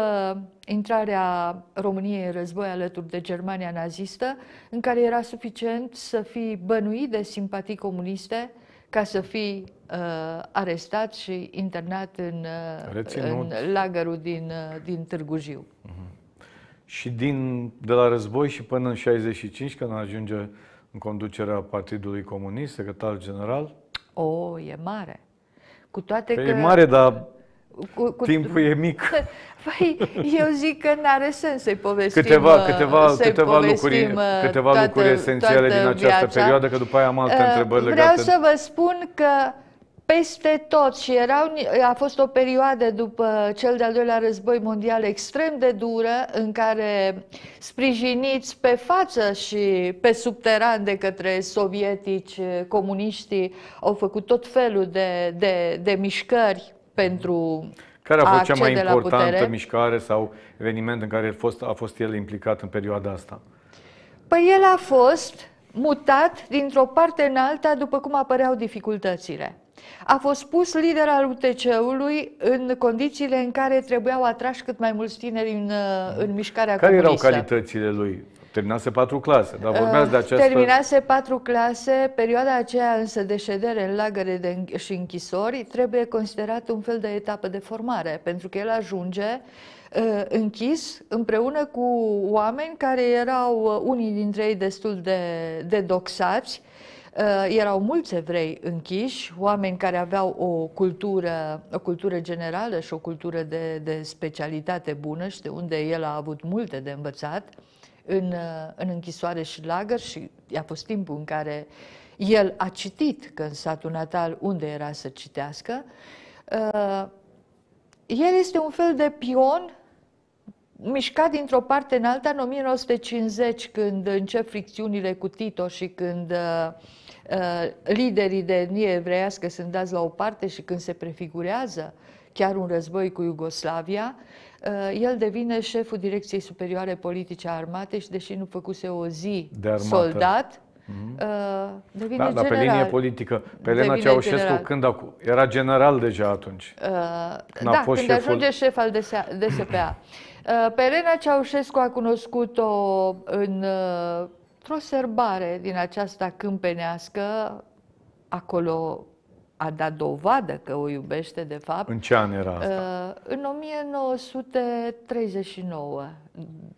B: intrarea României în război alături de Germania nazistă, în care era suficient să fii bănuit de simpatii comuniste ca să fii uh, arestat și internat în, uh, în lagărul din, uh, din Târgu Jiu. Uh-huh.
A: Și din, de la război și până în 65, când ajunge în conducerea Partidului Comunist, secretar general?
B: O, e mare. Cu toate
A: că...
B: E
A: mare, dar cu, cu... timpul e mic.
B: Păi, eu zic că nu are sens să-i povestim
A: câteva, câteva, câteva lucruri, câteva toată, lucruri esențiale din această viața. perioadă, că după aia am alte uh, întrebări
B: legate.
A: Vreau
B: să vă spun că peste tot și erau, a fost o perioadă după cel de-al doilea război mondial extrem de dură în care sprijiniți pe față și pe subteran de către sovietici, comuniștii au făcut tot felul de, de, de mișcări pentru
A: care a fost cea mai
B: importantă
A: mișcare sau eveniment în care a fost, a fost el implicat în perioada asta?
B: Păi el a fost mutat dintr-o parte în alta după cum apăreau dificultățile. A fost pus lider al UTC-ului în condițiile în care trebuiau atrași cât mai mulți tineri în, uh, în mișcarea
A: care
B: comunistă.
A: Care erau calitățile lui? Terminase patru clase, dar vorbeați de uh, această...
B: Terminase patru clase, perioada aceea însă de ședere în lagăre de, și închisori trebuie considerat un fel de etapă de formare, pentru că el ajunge uh, închis împreună cu oameni care erau unii dintre ei destul de, de doxați, Uh, erau mulți evrei închiși, oameni care aveau o cultură, o cultură generală și o cultură de, de specialitate bună și de unde el a avut multe de învățat. în, uh, în închisoare și lagăr și a fost timpul în care el a citit, că în satul natal unde era să citească, uh, el este un fel de pion mișcat dintr-o parte în alta în 1950, când încep fricțiunile cu Tito și când uh, Uh, liderii de etnie evreiască sunt dați la o parte și când se prefigurează chiar un război cu Iugoslavia, uh, el devine șeful Direcției Superioare Politice a Armatei și deși nu făcuse o zi
A: de
B: soldat, Mm-hmm. Uh, devine da,
A: dar pe linie politică. Pe Elena Ceaușescu general. când a, era general deja atunci. Uh,
B: da, fost când șeful... ajunge șef al DSPA. Uh, pe Elena Ceaușescu a cunoscut-o în uh, într-o sărbare din aceasta câmpenească, acolo a dat dovadă că o iubește, de fapt.
A: În ce an era asta?
B: Uh, în 1939,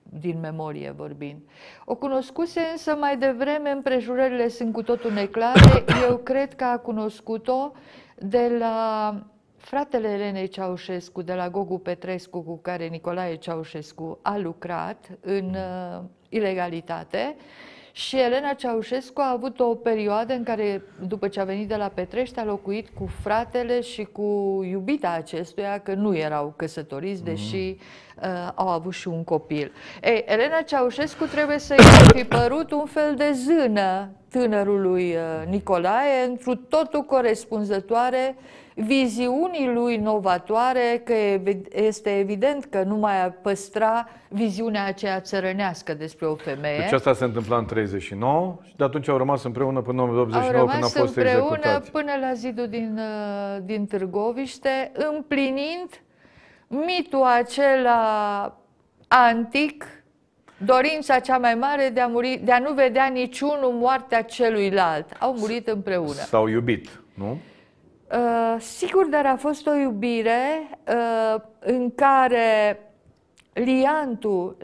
B: din memorie vorbind. O cunoscuse însă mai devreme, împrejurările sunt cu totul neclare. Eu cred că a cunoscut-o de la fratele Elenei Ceaușescu, de la Gogu Petrescu, cu care Nicolae Ceaușescu a lucrat în uh, ilegalitate. Uh, și Elena Ceaușescu a avut o perioadă în care, după ce a venit de la Petrești, a locuit cu fratele și cu iubita acestuia, că nu erau căsătoriți, deși mm. uh, au avut și un copil. Ei, Elena Ceaușescu trebuie să-i fi părut un fel de zână tânărului uh, Nicolae, într totul corespunzătoare viziunii lui novatoare, că este evident că nu mai păstra viziunea aceea țărănească despre o femeie.
A: Deci asta se întâmpla în 39 și de atunci au rămas împreună până în 89 când au fost
B: împreună
A: executați.
B: până la zidul din, uh, din Târgoviște, împlinind mitul acela antic, dorința cea mai mare de a, muri, de a nu vedea niciunul moartea celuilalt. Au murit împreună.
A: S-au iubit, nu?
B: Uh, sigur, dar a fost o iubire uh, în care liantul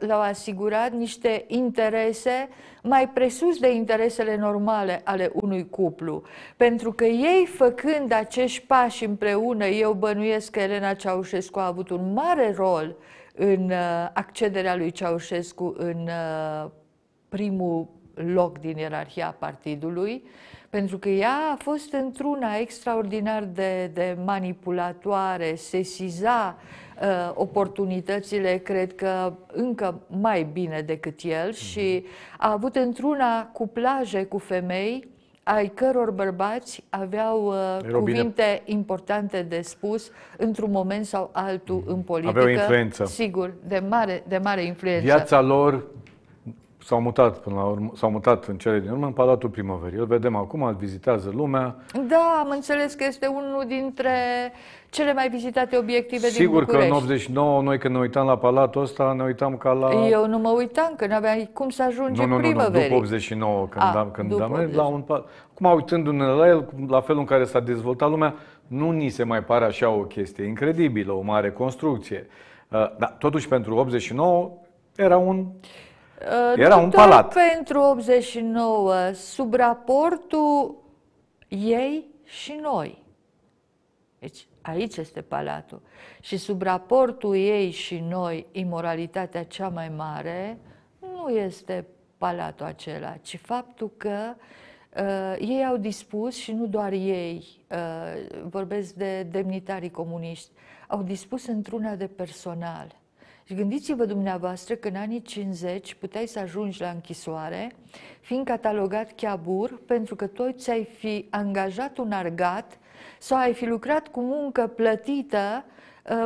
B: le-au asigurat niște interese mai presus de interesele normale ale unui cuplu. Pentru că ei, făcând acești pași împreună, eu bănuiesc că Elena Ceaușescu a avut un mare rol în uh, accederea lui Ceaușescu în uh, primul loc din ierarhia partidului, pentru că ea a fost într-una extraordinar de, de manipulatoare, sesiza uh, oportunitățile, cred că încă mai bine decât el mm-hmm. și a avut într-una cuplaje cu femei ai căror bărbați aveau uh, cuvinte bine. importante de spus într-un moment sau altul în politică.
A: Aveau influență.
B: Sigur, de mare, de mare influență.
A: Viața lor s-au mutat până la urmă, s-au mutat în cele din urmă în Palatul Primăverii. Îl vedem acum, îl vizitează lumea.
B: Da, am înțeles că este unul dintre cele mai vizitate obiective
A: Sigur
B: din București.
A: că în 89, noi când ne uitam la palatul ăsta, ne uitam ca la...
B: Eu nu mă uitam, că nu aveam cum să ajungem
A: nu, nu,
B: primăverii.
A: Nu, nu, după 89, când, A, am, când am mers la un palat.
B: Acum,
A: uitându-ne la el, la felul în care s-a dezvoltat lumea, nu ni se mai pare așa o chestie incredibilă, o mare construcție. Uh, dar totuși pentru 89 era un
B: Uh, Era un palat. pentru 89, sub raportul ei și noi. Deci aici este palatul. Și sub raportul ei și noi, imoralitatea cea mai mare nu este palatul acela, ci faptul că uh, ei au dispus, și nu doar ei, uh, vorbesc de demnitarii comuniști, au dispus într-una de personal. Și gândiți-vă dumneavoastră că în anii 50 puteai să ajungi la închisoare fiind catalogat chiabur pentru că tu ți-ai fi angajat un argat sau ai fi lucrat cu muncă plătită uh,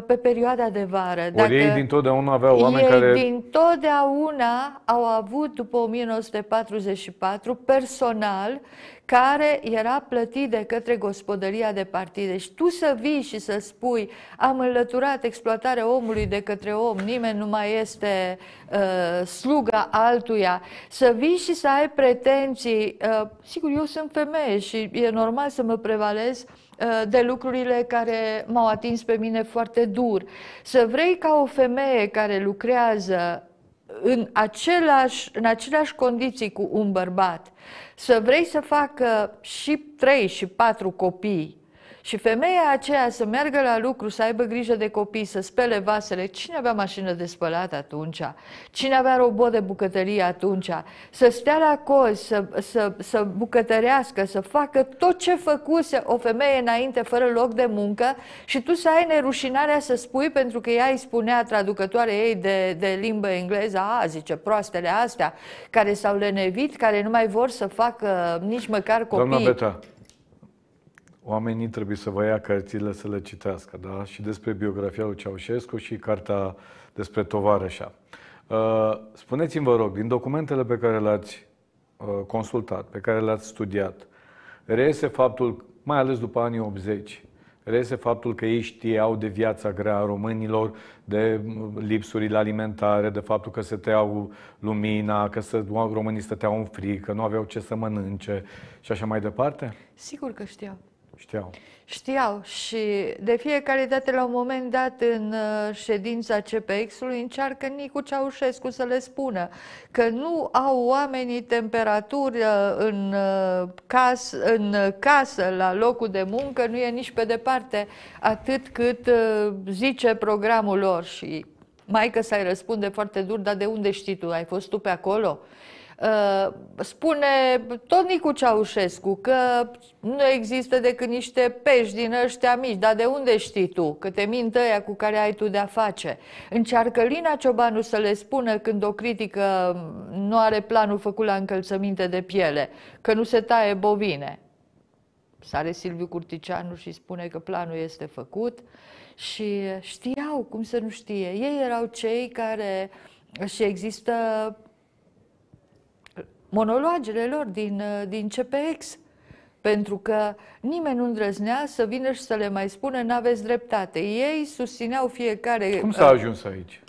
B: pe perioada de vară. Ori
A: Dacă ei dintotdeauna aveau oameni
B: ei
A: care...
B: dintotdeauna au avut, după 1944, personal care era plătit de către gospodăria de partide. Deci tu să vii și să spui am înlăturat exploatarea omului de către om, nimeni nu mai este uh, sluga altuia, să vii și să ai pretenții, uh, sigur eu sunt femeie și e normal să mă prevalez uh, de lucrurile care m-au atins pe mine foarte dur. Să vrei ca o femeie care lucrează în, același, în aceleași condiții cu un bărbat, să vrei să facă și trei și patru copii și femeia aceea să meargă la lucru, să aibă grijă de copii, să spele vasele, cine avea mașină de spălat atunci? Cine avea robot de bucătărie atunci? Să stea la coz, să, să, să bucătărească, să facă tot ce făcuse o femeie înainte, fără loc de muncă și tu să ai nerușinarea să spui, pentru că ea îi spunea traducătoare ei de, de limbă engleză, a, zice, proastele astea, care s-au lenevit, care nu mai vor să facă nici măcar copii.
A: Doamna Beta, oamenii trebuie să vă ia cărțile să le citească, da? Și despre biografia lui Ceaușescu și cartea despre tovarășa. Uh, spuneți-mi, vă rog, din documentele pe care le-ați uh, consultat, pe care le-ați studiat, reiese faptul, mai ales după anii 80, reiese faptul că ei știau de viața grea a românilor, de lipsurile alimentare, de faptul că se tăiau lumina, că să, românii stăteau în frică, nu aveau ce să mănânce și așa mai departe?
B: Sigur că știau.
A: Știau.
B: Știau și de fiecare dată la un moment dat în uh, ședința CPX-ului încearcă Nicu Ceaușescu să le spună că nu au oamenii temperatură uh, în, uh, cas, în casă la locul de muncă, nu e nici pe departe atât cât zice programul lor și mai că să-i răspunde foarte dur, dar de unde știi tu? Ai fost tu pe acolo? Uh, spune tot Nicu Ceaușescu că nu există decât niște pești din ăștia mici, dar de unde știi tu? Că te mint ăia cu care ai tu de-a face. Încearcă Lina Ciobanu să le spună când o critică nu are planul făcut la încălțăminte de piele, că nu se taie bovine. sare Silviu Curticianu și spune că planul este făcut și știau, cum să nu știe, ei erau cei care și există monologele lor din, din CPX, pentru că nimeni nu îndrăznea să vină și să le mai spună n-aveți dreptate. Ei susțineau fiecare...
A: Cum s-a ajuns aici?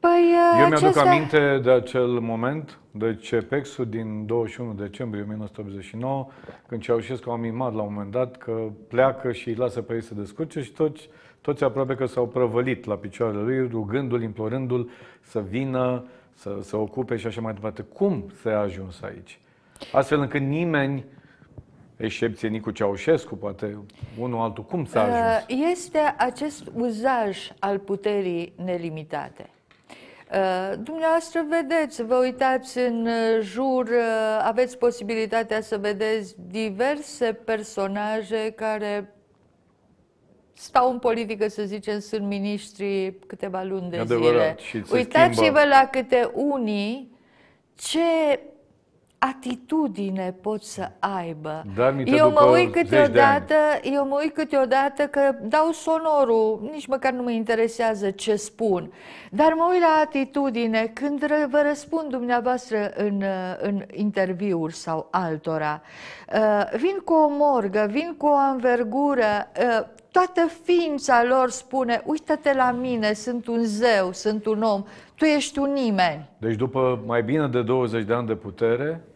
B: Păi,
A: Eu mi-aduc acestea... aminte de acel moment, de CEPEX-ul din 21 decembrie 1989, când Ceaușescu a mimat la un moment dat că pleacă și îi lasă pe ei să descurce și toți, toți aproape că s-au prăvălit la picioarele lui, rugându-l, implorându-l să vină, să, să ocupe și așa mai departe. Cum s-a ajuns aici? Astfel încât nimeni excepție Nicu Ceaușescu, poate unul altul. Cum s-a ajuns?
B: Este acest uzaj al puterii nelimitate. Uh, dumneavoastră vedeți, vă uitați în uh, jur, uh, aveți posibilitatea să vedeți diverse personaje care stau în politică, să zicem, sunt miniștri câteva luni de
A: Adevărat,
B: zile. Uitați-vă la câte unii ce atitudine pot să aibă.
A: Dar eu mă uit câteodată,
B: eu mă uit câteodată că dau sonorul, nici măcar nu mă interesează ce spun. Dar mă uit la atitudine când vă răspund dumneavoastră în, în interviuri sau altora. Uh, vin cu o morgă, vin cu o anvergură, uh, toată ființa lor spune, uită-te la mine, sunt un zeu, sunt un om, tu ești un nimeni.
A: Deci după mai bine de 20 de ani de putere,
B: Uh,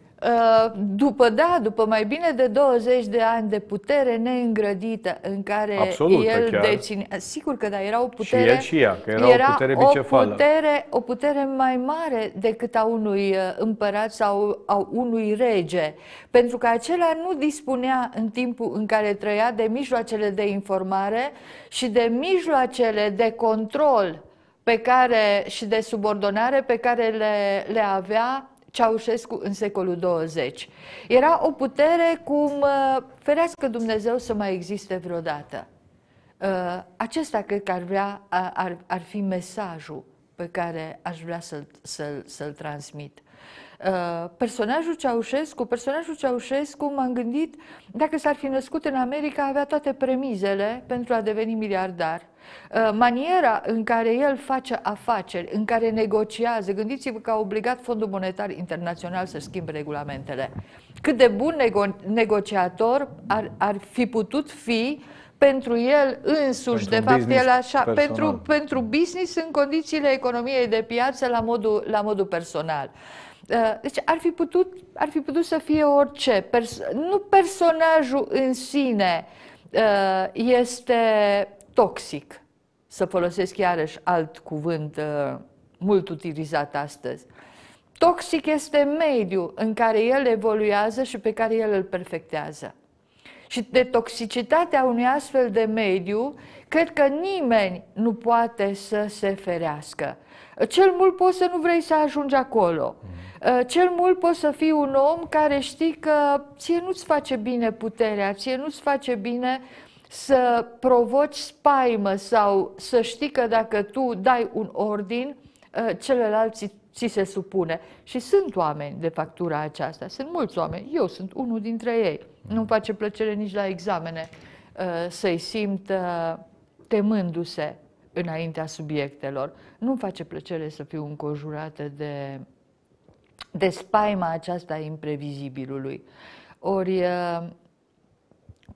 B: după, da, după mai bine de 20 de ani de putere neîngrădită în care
A: Absolut,
B: el
A: chiar.
B: deține... Sigur că da, era o putere...
A: Și el și ea, că era, era o putere bicefală.
B: O putere, o putere mai mare decât a unui uh, împărat sau a unui rege. Pentru că acela nu dispunea în timpul în care trăia de mijloacele de informare și de mijloacele de control pe care, și de subordonare pe care le, le avea Ceaușescu în secolul 20. Era o putere cum uh, ferească Dumnezeu să mai existe vreodată. Uh, acesta cred că ar, vrea, ar, ar fi mesajul pe care aș vrea să-l, să-l, să-l transmit. Uh, personajul Ceaușescu, personajul Ceaușescu, m-am gândit, dacă s-ar fi născut în America, avea toate premizele pentru a deveni miliardar. Uh, maniera în care el face afaceri, în care negociază, gândiți-vă că a obligat Fondul Monetar Internațional să schimbe regulamentele. Cât de bun nego- negociator ar, ar fi putut fi pentru el însuși, pentru de fapt, el așa, pentru, pentru business în condițiile economiei de piață la modul, la modul personal. Uh, deci ar fi putut, ar fi putut să fie orice. Pers- nu personajul în sine uh, este toxic, să folosesc iarăși alt cuvânt uh, mult utilizat astăzi. Toxic este mediul în care el evoluează și pe care el îl perfectează. Și de toxicitatea unui astfel de mediu, cred că nimeni nu poate să se ferească. Cel mult poți să nu vrei să ajungi acolo. Uh, cel mult poți să fii un om care știi că ție nu-ți face bine puterea, ție nu-ți face bine să provoci spaimă sau să știi că dacă tu dai un ordin, uh, celălalt ți, ți se supune. Și sunt oameni de factura aceasta, sunt mulți oameni, eu sunt unul dintre ei. Nu-mi face plăcere nici la examene uh, să-i simt temându-se înaintea subiectelor. Nu-mi face plăcere să fiu înconjurată de de spaima aceasta imprevizibilului. Ori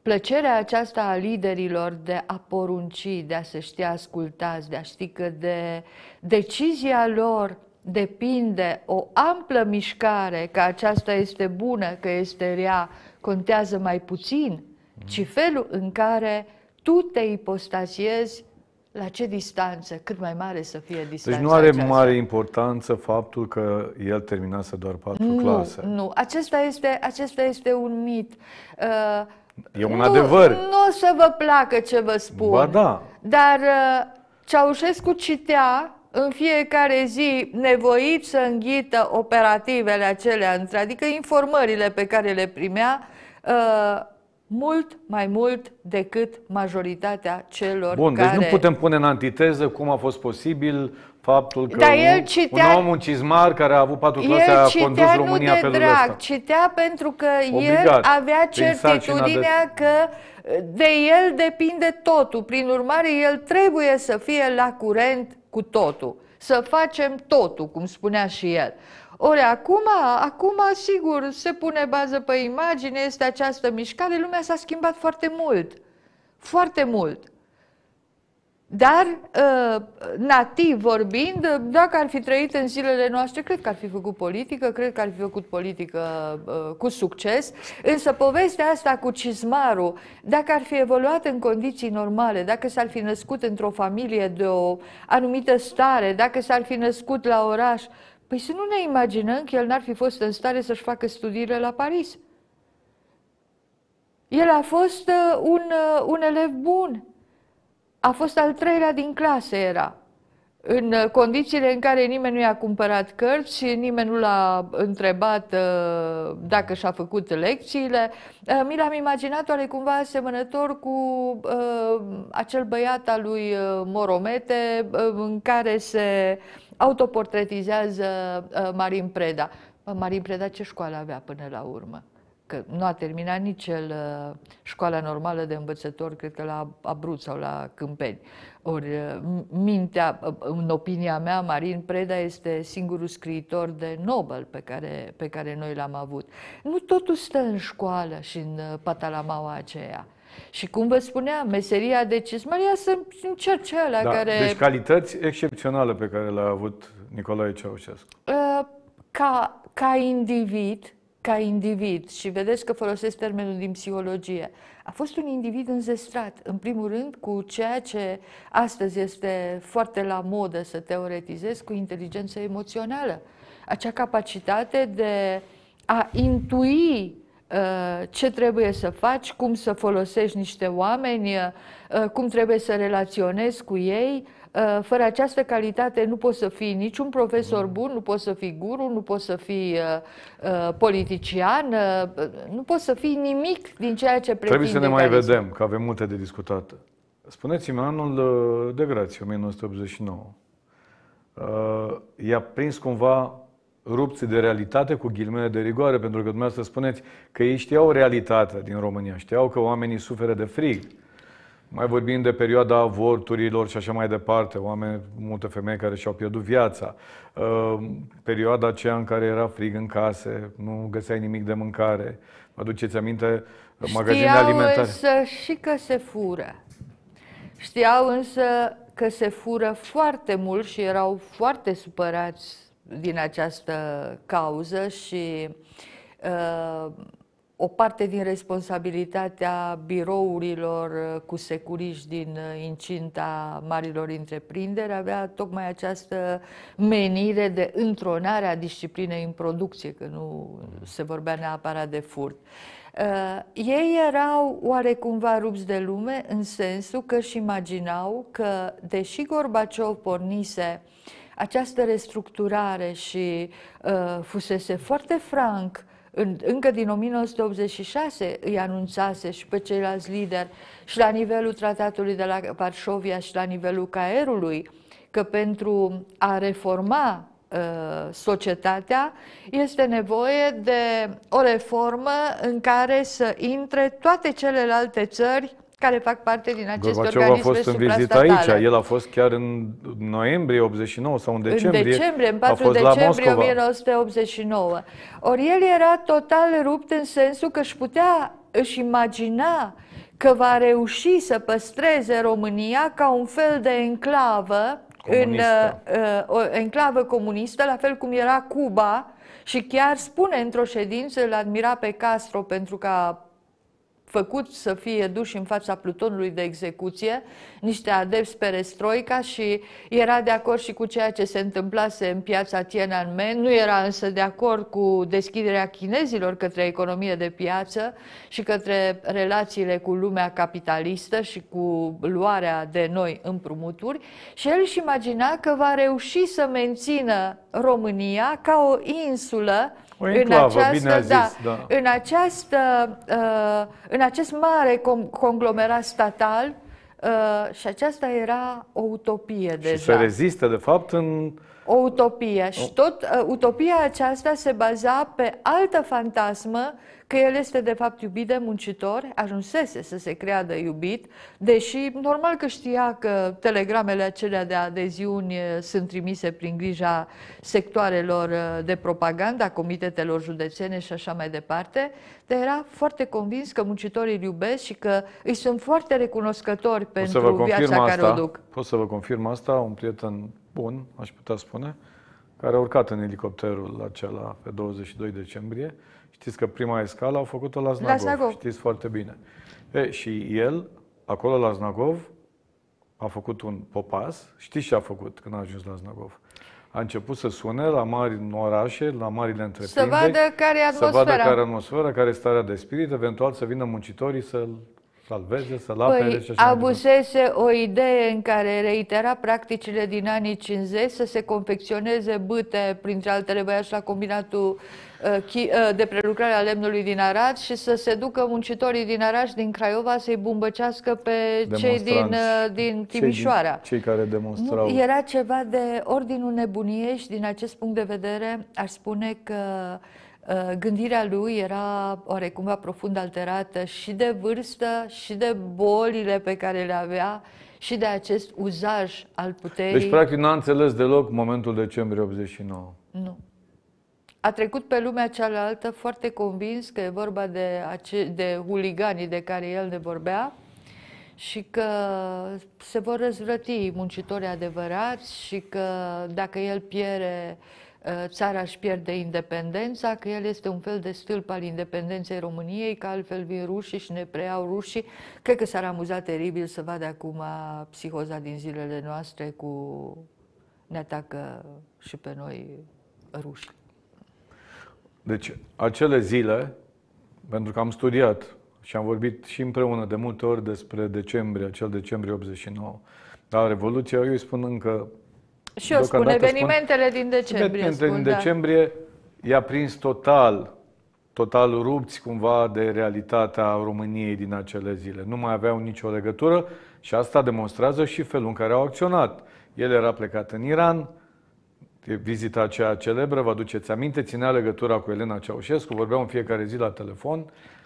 B: plăcerea aceasta a liderilor de a porunci, de a se ști ascultați, de a ști că de decizia lor depinde o amplă mișcare, că aceasta este bună, că este rea, contează mai puțin, ci felul în care tu te ipostaziezi la ce distanță, cât mai mare să fie distanța
A: Deci nu are
B: aceasta.
A: mare importanță faptul că el terminase doar patru
B: nu,
A: clase.
B: Nu, acesta este, acesta este un mit.
A: Uh, e un nu, adevăr.
B: Nu o să vă placă ce vă spun.
A: Ba da.
B: Dar uh, Ceaușescu citea în fiecare zi nevoit să înghită operativele acelea, adică informările pe care le primea, uh, mult mai mult decât majoritatea celor
A: Bun,
B: care...
A: deci nu putem pune în antiteză cum a fost posibil faptul că
B: Dar el
A: un,
B: citea-
A: un om, un cizmar care a avut patru clase,
B: El
A: a
B: citea
A: condus
B: nu
A: România
B: de
A: pe felul
B: drag,
A: ăsta.
B: citea pentru că el
A: Obligat,
B: avea
A: prin sarcina
B: certitudinea că de el depinde totul. Prin urmare, el trebuie să fie la curent cu totul. Să facem totul, cum spunea și el. Ori acum, acum, sigur, se pune bază pe imagine, este această mișcare, lumea s-a schimbat foarte mult. Foarte mult. Dar, uh, nativ vorbind, dacă ar fi trăit în zilele noastre, cred că ar fi făcut politică, cred că ar fi făcut politică uh, cu succes, însă povestea asta cu cizmarul, dacă ar fi evoluat în condiții normale, dacă s-ar fi născut într-o familie de o anumită stare, dacă s-ar fi născut la oraș, păi să nu ne imaginăm că el n-ar fi fost în stare să-și facă studiile la Paris. El a fost uh, un, uh, un elev bun, a fost al treilea din clasă era. În uh, condițiile în care nimeni nu i-a cumpărat cărți și nimeni nu l-a întrebat uh, dacă și-a făcut lecțiile, uh, mi l-am imaginat oarecumva asemănător cu uh, acel băiat al lui uh, Moromete uh, în care se autoportretizează uh, Marin Preda. Bă, Marin Preda ce școală avea până la urmă? că nu a terminat nici el uh, școala normală de învățător, cred că la Abrut sau la Câmpeni. Ori uh, mintea, uh, în opinia mea, Marin Preda este singurul scriitor de Nobel pe care, pe care noi l-am avut. Nu totul stă în școală și în uh, patalamaua aceea. Și cum vă spuneam, meseria de cizmăria să încerce ăla
A: Da,
B: care...
A: Deci calități excepționale pe care le-a avut Nicolae Ceaușescu.
B: Uh, ca, ca individ, ca individ, și vedeți că folosesc termenul din psihologie, a fost un individ înzestrat, în primul rând, cu ceea ce astăzi este foarte la modă să teoretizezi, cu inteligență emoțională. Acea capacitate de a intui uh, ce trebuie să faci, cum să folosești niște oameni, uh, cum trebuie să relaționezi cu ei, Uh, fără această calitate nu poți să fii niciun profesor bun, nu poți să fii guru, nu poți să fii uh, uh, politician, uh, nu poți să fii nimic din ceea ce pretinde
A: Trebuie să ne mai
B: carisma.
A: vedem, că avem multe de discutat. Spuneți-mi anul uh, de grație, 1989. Uh, I-a prins cumva rupți de realitate cu ghilimele de rigoare, pentru că dumneavoastră spuneți că ei știau realitatea din România, știau că oamenii suferă de frig. Mai vorbim de perioada avorturilor și așa mai departe, oameni, multe femei care și-au pierdut viața. Uh, Perioada aceea în care era frig în case, nu găseai nimic de mâncare. Vă aduceți aminte magazine
B: Știau
A: alimentare?
B: însă și că se fură. Știau însă că se fură foarte mult și erau foarte supărați din această cauză și uh, o parte din responsabilitatea birourilor uh, cu securiști din uh, incinta marilor întreprinderi avea tocmai această menire de întronare a disciplinei în producție, că nu se vorbea neapărat de furt. Uh, ei erau oarecumva rupți de lume în sensul că își imaginau că, deși Gorbaciov pornise această restructurare și uh, fusese foarte franc, în, încă din 1986 îi anunțase și pe ceilalți lideri și la nivelul tratatului de la Varșovia și la nivelul caerului că pentru a reforma uh, societatea este nevoie de o reformă în care să intre toate celelalte țări care fac parte din aceste
A: Gorbaciov a
B: organisme
A: fost în vizită
B: suprastatale.
A: aici. El a fost chiar în noiembrie 89 sau în decembrie.
B: În decembrie, în
A: a
B: 4
A: fost la
B: decembrie
A: Moscova.
B: 1989. Ori el era total rupt în sensul că își putea, își imagina că va reuși să păstreze România ca un fel de enclavă, în,
A: Comunistă.
B: uh, o enclavă comunistă, la fel cum era Cuba, și chiar spune într-o ședință, îl admira pe Castro pentru că a făcut să fie duși în fața plutonului de execuție niște adepți perestroica și era de acord și cu ceea ce se întâmplase în piața Tiananmen, nu era însă de acord cu deschiderea chinezilor către economie de piață și către relațiile cu lumea capitalistă și cu luarea de noi împrumuturi. Și el își imagina că va reuși să mențină România ca o insulă
A: O enclavă,
B: în această,
A: bine a zis,
B: da,
A: da.
B: în, această, uh, în acest mare com- conglomerat statal Uh, și aceasta era o utopie deja.
A: Și se rezistă, de fapt, în
B: o utopie. Și tot uh, utopia aceasta se baza pe altă fantasmă că el este de fapt iubit de muncitori, ajunsese să se creadă iubit, deși normal că știa că telegramele acelea de adeziuni uh, sunt trimise prin grija sectoarelor uh, de propaganda, a comitetelor județene și așa mai departe, dar era foarte convins că muncitorii îl iubesc și că îi sunt foarte recunoscători pentru viața
A: asta,
B: care o duc.
A: Pot să vă confirm asta, un prieten bun, aș putea spune, care a urcat în elicopterul acela pe 22 decembrie. Știți că prima escală au făcut-o la Znagov, la Znagov. știți foarte bine. E, și el, acolo la Znagov, a făcut un popas. Știți ce a făcut când a ajuns la Znagov? A început să sune la mari orașe, la marile întreprinderi.
B: Să vadă care e atmosfera.
A: Să vadă care e atmosfera, care e starea de spirit, eventual să vină muncitorii să-l salveze, să-l apere păi, și așa
B: abusese o idee în care reitera practicile din anii 50 să se confecționeze bâte, printre altele băiași la combinatul uh, uh, de prelucrare a lemnului din Arad și să se ducă muncitorii din Arad și din Craiova să-i bumbăcească pe cei din, uh, din Timișoara. Cei,
A: din, cei care demonstrau.
B: Nu, era ceva de ordinul nebuniei și din acest punct de vedere aș spune că Uh, gândirea lui era oarecumva profund alterată și de vârstă, și de bolile pe care le avea, și de acest uzaj al puterii.
A: Deci, practic, n-a înțeles deloc momentul decembrie 89.
B: Nu. A trecut pe lumea cealaltă foarte convins că e vorba de, ace- de huliganii de care el ne vorbea și că se vor răzvrăti muncitorii adevărați și că dacă el pierde Uh, țara își pierde independența, că el este un fel de stâlp al independenței României, că altfel vin rușii și ne preiau rușii. Cred că s-ar amuza teribil să vadă acum psihoza din zilele noastre cu ne atacă și pe noi ruși.
A: Deci, acele zile, pentru că am studiat și am vorbit și împreună de multe ori despre decembrie, acel decembrie 89, dar Revoluția, eu îi spun încă
B: și eu spun evenimentele
A: spun,
B: din decembrie.
A: Evenimentele din da. decembrie i-a prins total, total rupți cumva de realitatea României din acele zile. Nu mai aveau nicio legătură și asta demonstrează și felul în care au acționat. El era plecat în Iran, vizita aceea celebră, vă aduceți aminte, ținea legătura cu Elena Ceaușescu, vorbeau în fiecare zi la telefon.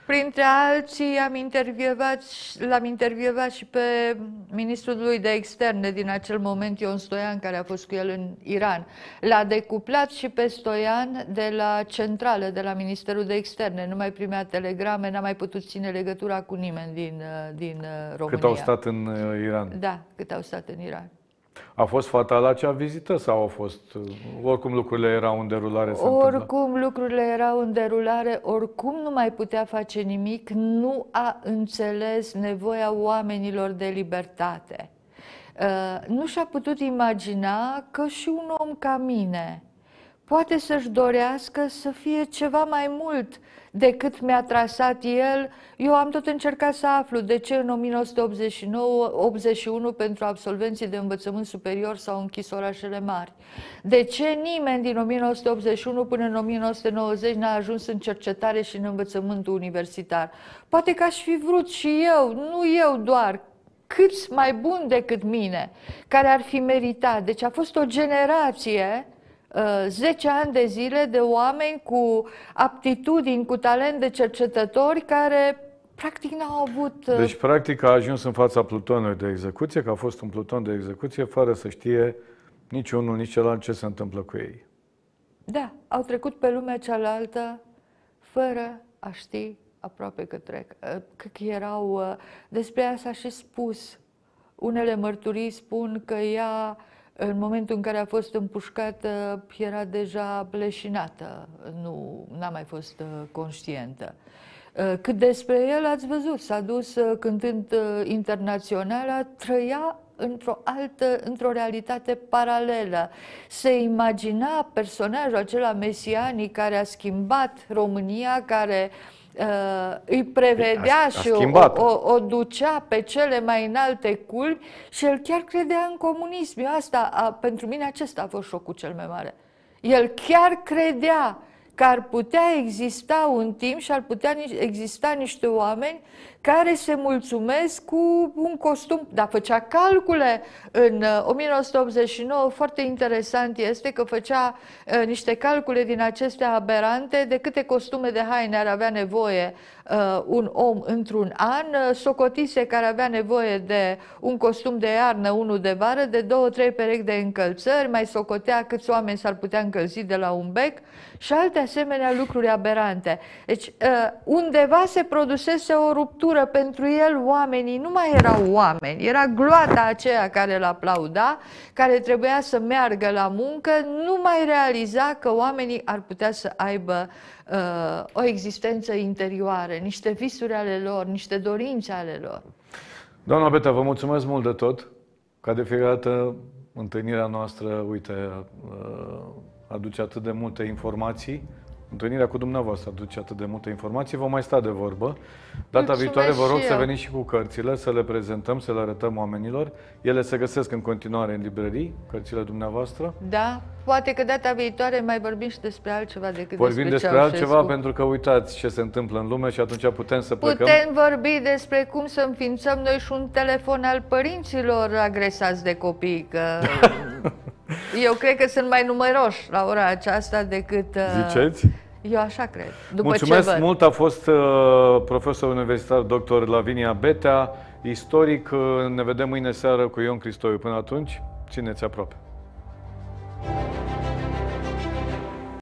B: Printre alții am intervievat, l-am intervievat și pe ministrul lui de externe din acel moment, Ion Stoian, care a fost cu el în Iran. L-a decuplat și pe Stoian de la centrală, de la Ministerul de Externe. Nu mai primea telegrame, n-a mai putut ține legătura cu nimeni din, din România.
A: Cât au stat în uh, Iran?
B: Da, cât au stat în Iran.
A: A fost fatală acea vizită sau a fost... Uh, oricum lucrurile erau în derulare?
B: Oricum întâmplă? lucrurile erau în derulare, oricum nu mai putea face nimic, nu a înțeles nevoia oamenilor de libertate. Uh, nu și-a putut imagina că și un om ca mine poate să-și dorească să fie ceva mai mult decât mi-a trasat el. Eu am tot încercat să aflu de ce în 1989-81 pentru absolvenții de învățământ superior s-au închis orașele mari. De ce nimeni din 1981 până în 1990 n-a ajuns în cercetare și în învățământul universitar. Poate că aș fi vrut și eu, nu eu doar, câți mai buni decât mine, care ar fi meritat. Deci a fost o generație 10 uh, ani de zile de oameni cu aptitudini, cu talent de cercetători care practic n-au avut...
A: Uh, deci practic a ajuns în fața plutonului de execuție, că a fost un pluton de execuție, fără să știe nici unul, nici celălalt ce se întâmplă cu ei.
B: Da, au trecut pe lumea cealaltă fără a ști aproape că trec. Uh, cred că erau... Despre asta și spus. Unele mărturii spun că ea în momentul în care a fost împușcată, era deja pleșinată, nu a mai fost uh, conștientă. Uh, cât despre el, ați văzut, s-a dus uh, cântând internațională, trăia într-o altă, într-o realitate paralelă. Se imagina personajul acela mesianic care a schimbat România, care uh, uh, îi prevedea a, a și o, o, o ducea pe cele mai înalte culmi și el chiar credea în comunism. Eu asta, a, pentru mine acesta a fost șocul cel mai mare. El chiar credea că ar putea exista un timp și ar putea exista niște oameni care se mulțumesc cu un costum, dar făcea calcule în 1989, uh, foarte interesant este că făcea uh, niște calcule din acestea aberante de câte costume de haine ar avea nevoie uh, un om într-un an, uh, socotise care avea nevoie de un costum de iarnă, unul de vară, de două, trei perechi de încălțări, mai socotea câți oameni s-ar putea încălzi de la un bec și alte asemenea lucruri aberante. Deci uh, undeva se produsese o ruptură pentru el, oamenii nu mai erau oameni, era gloata aceea care îl aplauda, care trebuia să meargă la muncă, nu mai realiza că oamenii ar putea să aibă uh, o existență interioară, niște visuri ale lor, niște dorințe ale lor.
A: Doamna Beta, vă mulțumesc mult de tot. Ca de fiecare dată, întâlnirea noastră, uite, uh, aduce atât de multe informații Întâlnirea cu dumneavoastră aduce atât de multe informații, vom mai sta de vorbă. Data Mulțumesc viitoare vă rog să veniți și cu cărțile, să le prezentăm, să le arătăm oamenilor. Ele se găsesc în continuare în librării, cărțile dumneavoastră.
B: Da, poate că data viitoare mai vorbim și despre altceva decât
A: vorbim
B: despre,
A: despre altceva pentru că uitați ce se întâmplă în lume și atunci putem să plecăm.
B: Putem vorbi despre cum să înființăm noi și un telefon al părinților agresați de copii, că Eu cred că sunt mai numeroși la ora aceasta decât...
A: Uh, Ziceți?
B: Eu așa cred. După
A: Mulțumesc
B: ce văd.
A: mult. A fost uh, profesor universitar dr. Lavinia Betea, istoric. Uh, ne vedem mâine seară cu Ion Cristoiu. Până atunci, țineți aproape.